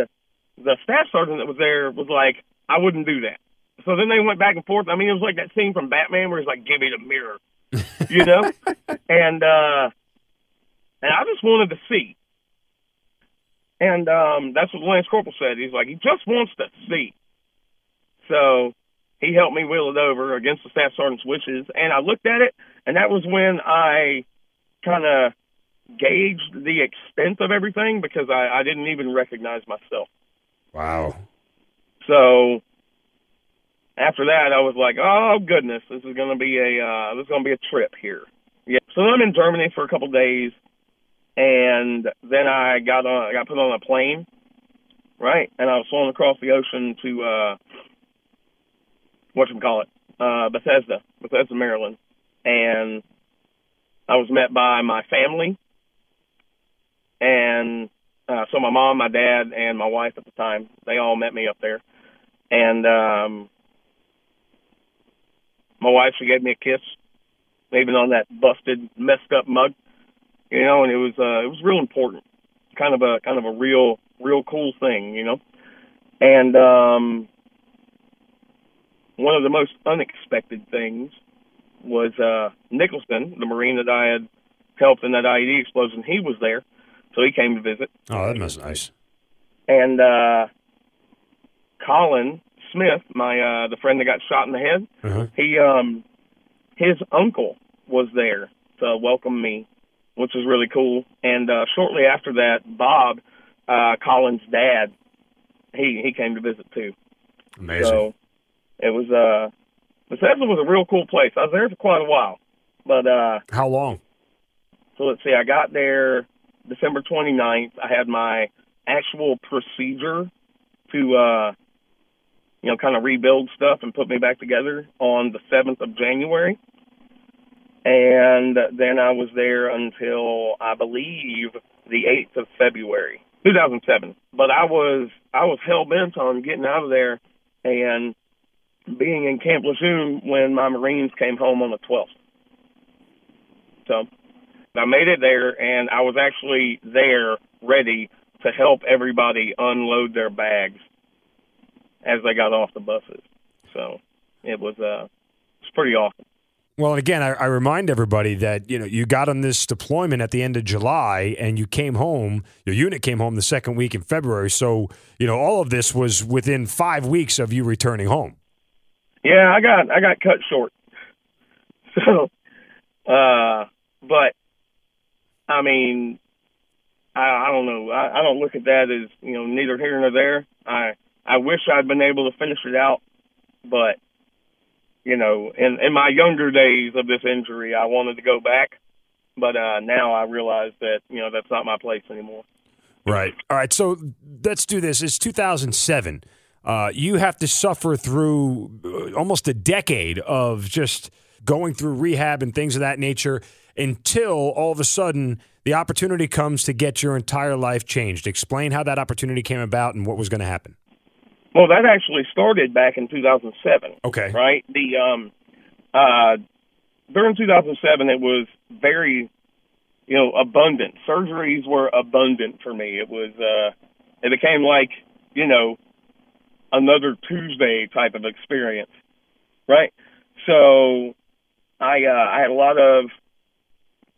the staff sergeant that was there was like, I wouldn't do that. So then they went back and forth. I mean, it was like that scene from Batman where he's like, "Give me the mirror," you know, and uh, and I just wanted to see. And um, that's what Lance Corporal said. He's like, he just wants to see. So he helped me wheel it over against the staff sergeant's wishes, and I looked at it, and that was when I kind of gauged the extent of everything because I, I didn't even recognize myself. Wow. So after that, I was like, "Oh goodness, this is going to be a uh, this is going to be a trip here." Yeah. So I'm in Germany for a couple of days, and then I got on I got put on a plane, right? And I was flown across the ocean to uh, what you call it, uh, Bethesda, Bethesda, Maryland, and I was met by my family, and uh, so my mom, my dad, and my wife at the time, they all met me up there, and um, my wife she gave me a kiss, even on that busted, messed up mug, you know, and it was uh, it was real important, kind of a kind of a real real cool thing, you know, and um, one of the most unexpected things was uh, Nicholson, the Marine that I had helped in that IED explosion. He was there, so he came to visit Oh, that was nice. and uh Colin Smith, my uh the friend that got shot in the head, Uh-huh. he um his uncle was there to welcome me, which was really cool. And uh shortly after that, Bob, uh Colin's dad, he he came to visit too. Amazing. So it was uh Bethesda was a real cool place. I was there for quite a while. But uh How long? so let's see, I got there December 29th. I had my actual procedure to, uh, you know, kind of rebuild stuff and put me back together on the 7th of January. And then I was there until I believe the 8th of February, 2007. But I was, I was hell bent on getting out of there and being in Camp Lejeune when my Marines came home on the 12th. So I made it there, and I was actually there ready to help everybody unload their bags as they got off the buses. So it was uh, it's pretty awesome. Well, and again, I, I remind everybody that you know you got on this deployment at the end of July, and you came home. Your unit came home the second week in February. So you know all of this was within five weeks of you returning home. Yeah, I got I got cut short. So, uh, but I mean, I, I don't know. I, I don't look at that as you know neither here nor there. I I wish I'd been able to finish it out, but you know, in in my younger days of this injury, I wanted to go back, but uh, now I realize that you know that's not my place anymore. Right. All right. So let's do this. It's 2007. Uh, you have to suffer through uh, almost a decade of just going through rehab and things of that nature until all of a sudden the opportunity comes to get your entire life changed. Explain how that opportunity came about and what was going to happen. Well, that actually started back in 2007. Okay. right? The um uh during 2007 it was very you know abundant. Surgeries were abundant for me. It was uh it became like, you know, another Tuesday type of experience. Right? So I uh I had a lot of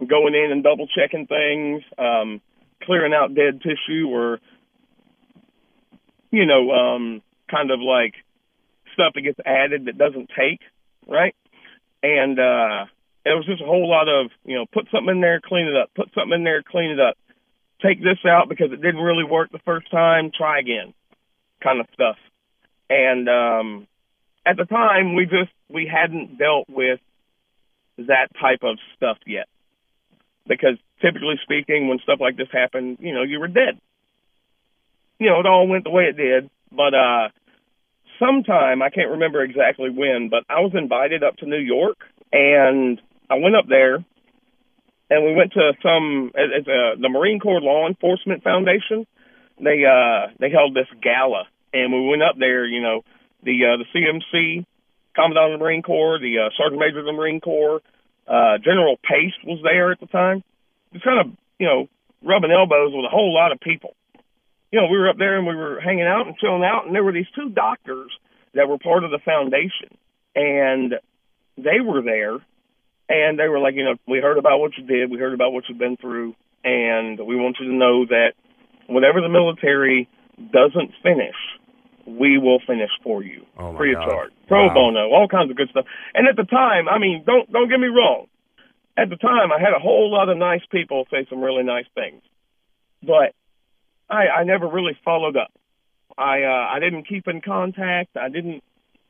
going in and double checking things, um clearing out dead tissue or you know, um kind of like stuff that gets added that doesn't take, right? And uh it was just a whole lot of, you know, put something in there, clean it up, put something in there, clean it up. Take this out because it didn't really work the first time, try again. Kind of stuff. And um at the time we just we hadn't dealt with that type of stuff yet. Because typically speaking, when stuff like this happened, you know, you were dead. You know, it all went the way it did. But uh sometime I can't remember exactly when, but I was invited up to New York, and I went up there, and we went to some it's a, the Marine Corps Law Enforcement Foundation. They uh they held this gala, and we went up there. You know, the uh, the CMC, Commandant of the Marine Corps, the uh, Sergeant Major of the Marine Corps, uh, General Pace was there at the time. Just kind of you know rubbing elbows with a whole lot of people you know, we were up there and we were hanging out and chilling out, and there were these two doctors that were part of the foundation, and they were there, and they were like, you know, we heard about what you did, we heard about what you've been through, and we want you to know that whatever the military doesn't finish, we will finish for you, oh free God. of charge, pro wow. bono, all kinds of good stuff. And at the time, I mean, don't don't get me wrong. At the time, I had a whole lot of nice people say some really nice things, but I, I never really followed up. I uh, I didn't keep in contact. I didn't.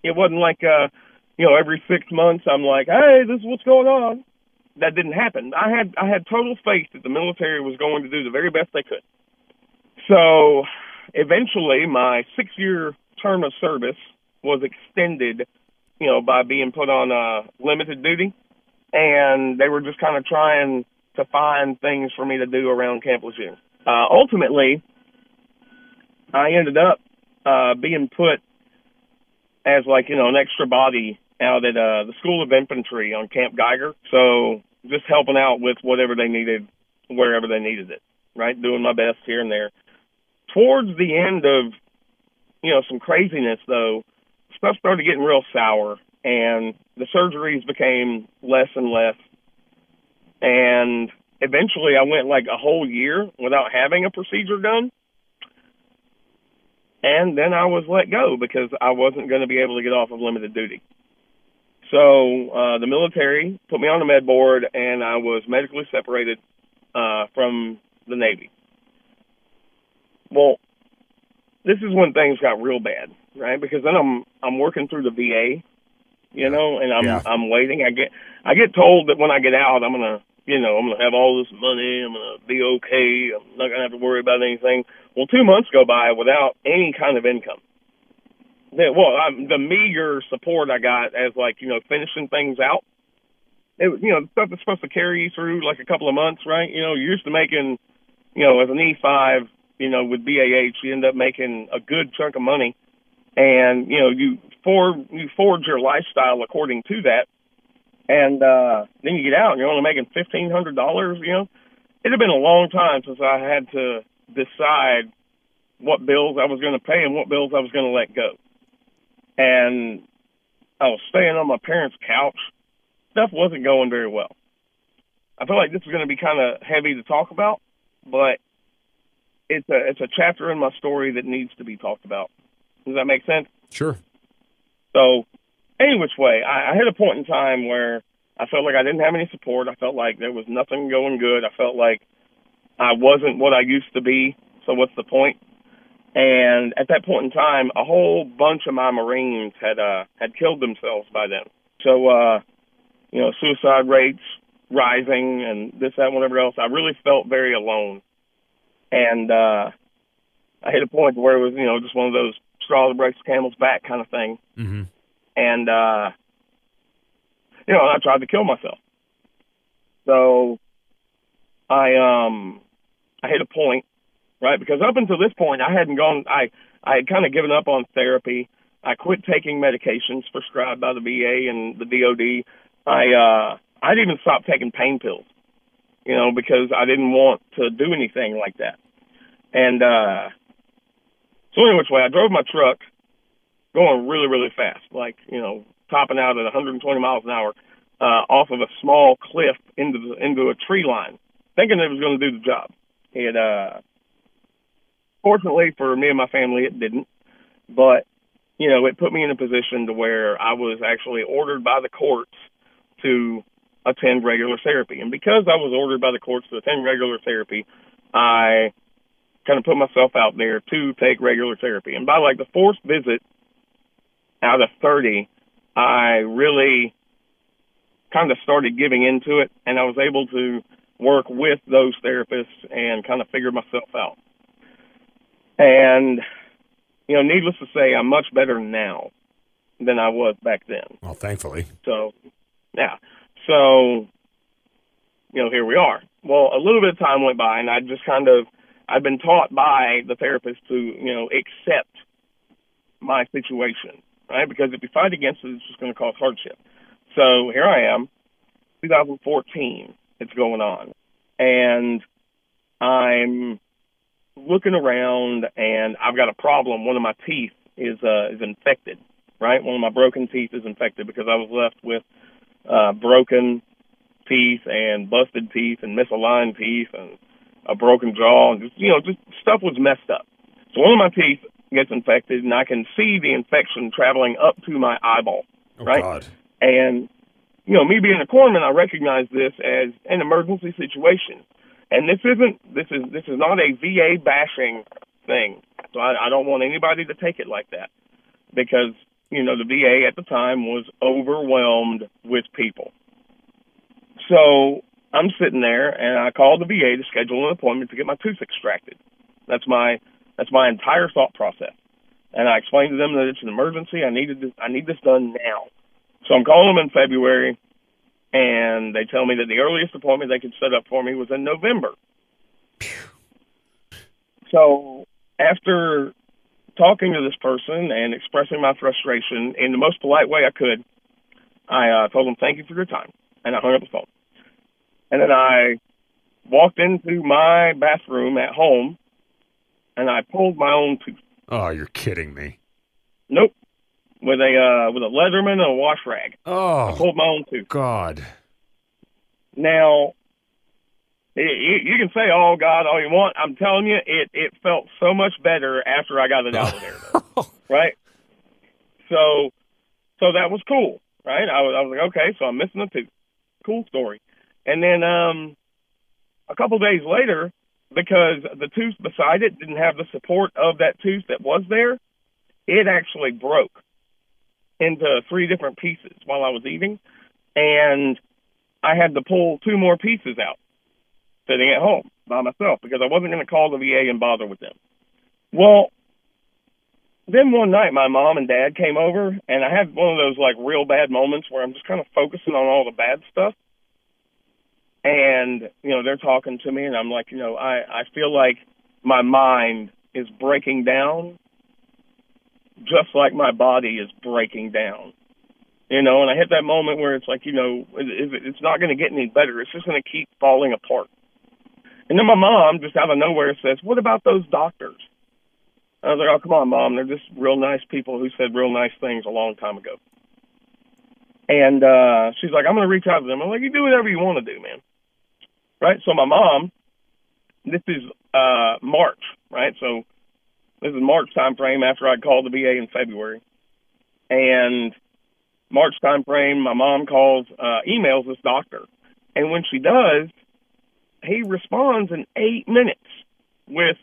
It wasn't like uh, you know, every six months I'm like, hey, this is what's going on. That didn't happen. I had I had total faith that the military was going to do the very best they could. So eventually, my six year term of service was extended, you know, by being put on uh, limited duty, and they were just kind of trying to find things for me to do around Camp Lejeune. Uh, ultimately, I ended up uh, being put as like you know an extra body out at uh, the School of Infantry on Camp Geiger. So just helping out with whatever they needed, wherever they needed it. Right, doing my best here and there. Towards the end of you know some craziness though, stuff started getting real sour, and the surgeries became less and less. And eventually, I went like a whole year without having a procedure done and then I was let go because I wasn't going to be able to get off of limited duty. So uh, the military put me on the med board, and I was medically separated uh, from the Navy. Well, this is when things got real bad, right? Because then I'm I'm working through the VA, you know, and I'm Yeah. I'm waiting. I get I get told that when I get out, I'm gonna you know I'm gonna have all this money. I'm gonna be okay. I'm not gonna have to worry about anything. Well, two months go by without any kind of income. The, well, I'm, the meager support I got as like you know finishing things out. It you know stuff that's supposed to carry you through like a couple of months, right? You know, you're used to making, you know, as an E5, you know, with BAH, you end up making a good chunk of money, and you know you for you forge your lifestyle according to that, and uh then you get out and you're only making fifteen hundred dollars. You know, it had been a long time since I had to decide what bills I was going to pay and what bills I was going to let go. And I was staying on my parents' couch. Stuff wasn't going very well. I feel like this is going to be kind of heavy to talk about, but it's a it's a chapter in my story that needs to be talked about. Does that make sense? Sure. So, any which way, I, I hit a point in time where I felt like I didn't have any support. I felt like there was nothing going good. I felt like I wasn't what I used to be. So what's the point? And at that point in time, a whole bunch of my Marines had uh had killed themselves by then. So uh, you know, suicide rates rising and this, that, and whatever else. I really felt very alone. And uh I hit a point where it was, you know, just one of those straw that breaks the camel's back kind of thing. Mm-hmm. And uh you know, I tried to kill myself. So I um I hit a point, right? Because up until this point I hadn't gone I I had kind of given up on therapy. I quit taking medications prescribed by the VA and the DOD. I uh I'd even stopped taking pain pills. You know, because I didn't want to do anything like that. And uh so anyway, which way I drove my truck going really, really fast, like, you know, topping out at 120 miles an hour, uh, off of a small cliff into the, into a tree line, thinking it was going to do the job. It, uh, fortunately for me and my family, it didn't, but, you know, it put me in a position to where I was actually ordered by the courts to attend regular therapy. And because I was ordered by the courts to attend regular therapy, I kind of put myself out there to take regular therapy. And by like the fourth visit out of 30, I really kind of started giving into it and I was able to work with those therapists and kind of figure myself out. And, you know, needless to say, I'm much better now than I was back then. Well, thankfully. So, yeah. So, you know, here we are. Well, a little bit of time went by, and I just kind of, I've been taught by the therapist to, you know, accept my situation, right? Because if you fight against it, it's just going to cause hardship. So here I am, 2014. It's going on, and I'm looking around, and I've got a problem. One of my teeth is uh, is infected, right? One of my broken teeth is infected because I was left with uh, broken teeth and busted teeth and misaligned teeth and a broken jaw and just you know just stuff was messed up. So one of my teeth gets infected and I can see the infection traveling up to my eyeball. Oh, right? God. And you know, me being a corpsman, I recognize this as an emergency situation. And this isn't this is this is not a VA bashing thing. So I, I don't want anybody to take it like that because you know the VA at the time was overwhelmed with people. So I'm sitting there and I called the VA to schedule an appointment to get my tooth extracted. That's my that's my entire thought process. And I explained to them that it's an emergency. I needed this, I need this done now. So I'm calling them in February, and they tell me that the earliest appointment they could set up for me was in November. So after talking to this person and expressing my frustration in the most polite way I could, I uh, told them thank you for your time, and I hung up the phone. And then I walked into my bathroom at home, and I pulled my own tooth. Oh, you're kidding me. Nope, with a uh, with a Leatherman and a wash rag. Oh, I pulled my own tooth. God. Now, you, you can say "Oh God" all you want. I'm telling you, it it felt so much better after I got it out of there, though. right? So, so that was cool, right? I was I was like, okay, so I'm missing a tooth. Cool story. And then um, a couple days later, because the tooth beside it didn't have the support of that tooth that was there, it actually broke into three different pieces while I was eating, and I had to pull two more pieces out sitting at home by myself because I wasn't going to call the VA and bother with them. Well, then one night my mom and dad came over and I had one of those like real bad moments where I'm just kind of focusing on all the bad stuff. And, you know, they're talking to me and I'm like, you know, I, I feel like my mind is breaking down just like my body is breaking down. You know, and I hit that moment where it's like, you know, it, it, it's not going to get any better. It's just going to keep falling apart. And then my mom, just out of nowhere, says, "What about those doctors?" I was like, "Oh, come on, mom. They're just real nice people who said real nice things a long time ago." And uh, she's like, "I'm going to reach out to them." I'm like, "You do whatever you want to do, man." Right. So my mom, this is uh, March, right? So this is March time frame after I called the VA in February, and March time frame, my mom calls, uh, emails this doctor, and when she does, he responds in eight minutes with,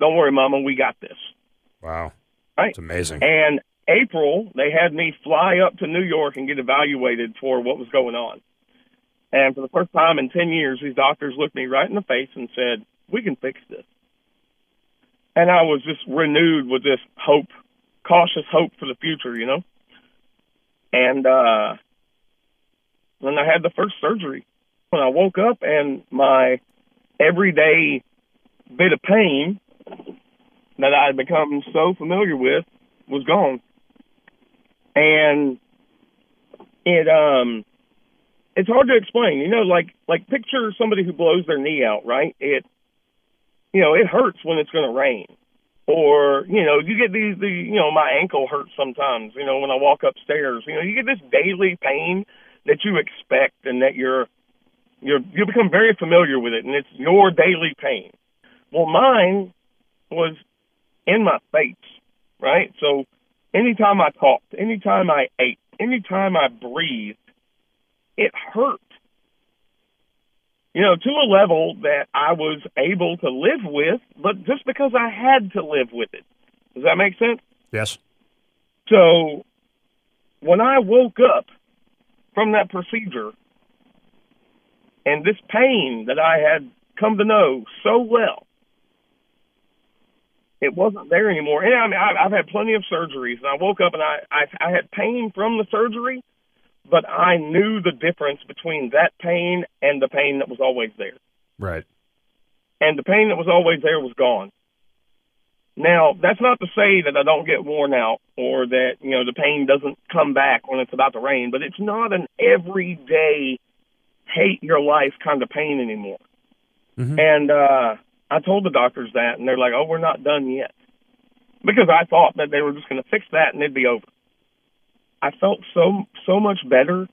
"Don't worry, Mama, we got this." Wow. Right. It's amazing. And April, they had me fly up to New York and get evaluated for what was going on. And for the first time in 10 years, these doctors looked me right in the face and said, We can fix this. And I was just renewed with this hope, cautious hope for the future, you know? And uh, then I had the first surgery. When I woke up and my everyday bit of pain that I had become so familiar with was gone. And it um it's hard to explain. You know, like like picture somebody who blows their knee out, right? It you know, it hurts when it's gonna rain. Or, you know, you get these the you know, my ankle hurts sometimes, you know, when I walk upstairs. You know, you get this daily pain that you expect and that you're you're you become very familiar with it and it's your daily pain. Well mine was in my face, right? So anytime I talked, anytime I ate, anytime I breathed, it hurt. You know, to a level that I was able to live with, but just because I had to live with it. Does that make sense? yes. So when I woke up from that procedure and this pain that I had come to know so well, it wasn't there anymore. And I mean, I've had plenty of surgeries, and I woke up and I, I I had pain from the surgery, but I knew the difference between that pain and the pain that was always there. Right. And the pain that was always there was gone. Now, that's not to say that I don't get worn out or that, you know, the pain doesn't come back when it's about to rain, but it's not an everyday hate your life kind of pain anymore. Mhm. And uh I told the doctors that and they're like, "Oh, we're not done yet." Because I thought that they were just going to fix that and it'd be over. I felt so so much better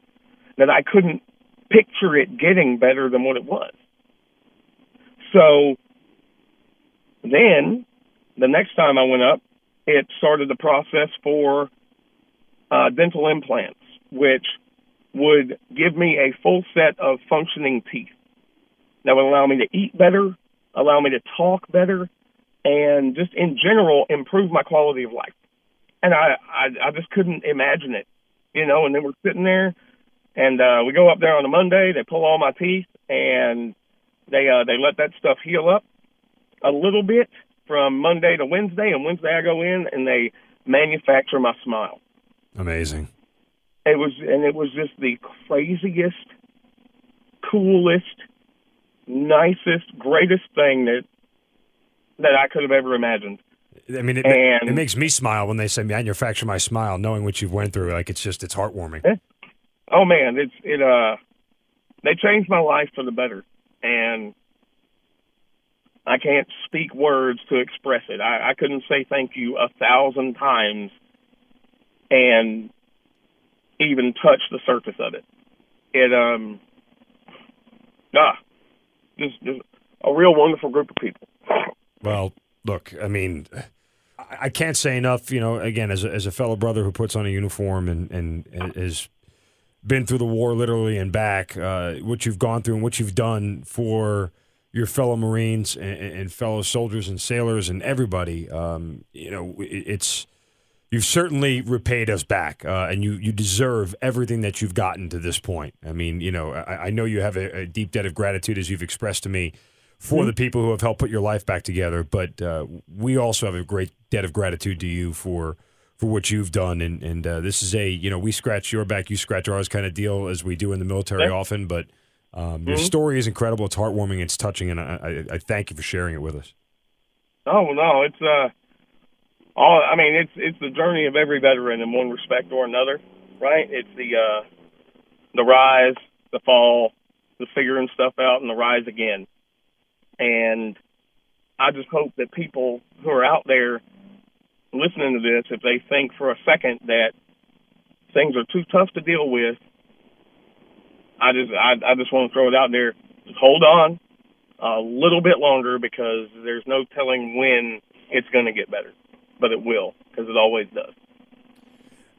that I couldn't picture it getting better than what it was. So then the next time I went up, it started the process for uh, dental implants, which would give me a full set of functioning teeth that would allow me to eat better, allow me to talk better, and just in general improve my quality of life. And I, I, I just couldn't imagine it, you know. And then we're sitting there, and uh, we go up there on a Monday. They pull all my teeth, and they uh, they let that stuff heal up a little bit from Monday to Wednesday, and Wednesday I go in and they manufacture my smile. Amazing. It was and it was just the craziest, coolest, nicest, greatest thing that that I could have ever imagined. I mean, it, And- it makes me smile when they say manufacture my smile, knowing what you've went through. Like it's just it's heartwarming. Oh man, it's it uh they changed my life for the better and I can't speak words to express it. I, I couldn't say thank you a thousand times and even touch the surface of it. It um ah just, just a real wonderful group of people. Well, look, I mean, I can't say enough. You know, again, as a, as a fellow brother who puts on a uniform and and has been through the war literally and back, uh, what you've gone through and what you've done for your fellow Marines and, and fellow soldiers and sailors and everybody. Um, you know, it's you've certainly repaid us back, uh, and you you deserve everything that you've gotten to this point. I mean, you know, I, I know you have a, a deep debt of gratitude as you've expressed to me for the people who have helped put your life back together, but uh, we also have a great debt of gratitude to you for for what you've done. And and uh, this is a you know we scratch your back, you scratch ours kind of deal as we do in the military Yeah. often, but. Um, Your story is incredible. It's heartwarming. It's touching, and I, I, I thank you for sharing it with us. Oh no, it's uh all I mean it's it's the journey of every veteran in one respect or another, right? It's the uh the rise, the fall, the figuring stuff out and the rise again. And I just hope that people who are out there listening to this, if they think for a second that things are too tough to deal with, I just I I just want to throw it out there. Just hold on a little bit longer because there's no telling when it's going to get better, but it will because it always does.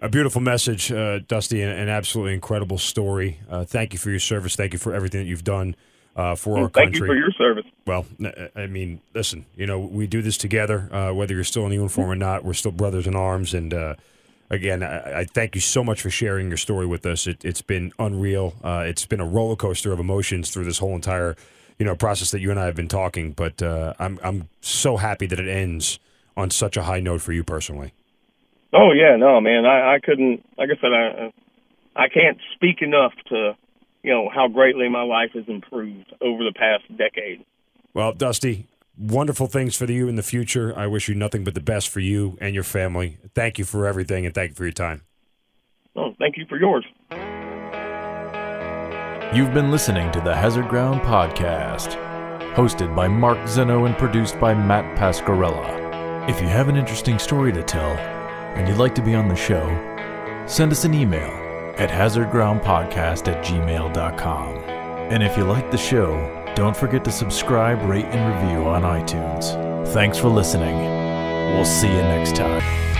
A beautiful message, uh, Dusty, and an absolutely incredible story. Uh, thank you for your service. Thank you for everything that you've done uh, for our Thank country. you for your service. Well, I mean, listen, you know, we do this together, uh, whether you're still in uniform or not. We're still brothers in arms. And uh, again, I, I thank you so much for sharing your story with us. It, it's been unreal. Uh, it's been a roller coaster of emotions through this whole entire, you know, process that you and I have been talking. But uh, I'm I'm so happy that it ends on such a high note for you personally. Oh yeah, no man, I, I couldn't. Like I said, I I can't speak enough to you know how greatly my life has improved over the past decade. Well, Dusty, wonderful things for you in the future. I wish you nothing but the best for you and your family. Thank you for everything, and thank you for your time. Oh, thank you for yours. You've been listening to the Hazard Ground Podcast, hosted by Mark Zeno and produced by Matt Pascarella. If you have an interesting story to tell and you'd like to be on the show, send us an email at hazardgroundpodcast at gmail.com. And if you like the show, don't forget to subscribe, rate, and review on iTunes. Thanks for listening. We'll see you next time.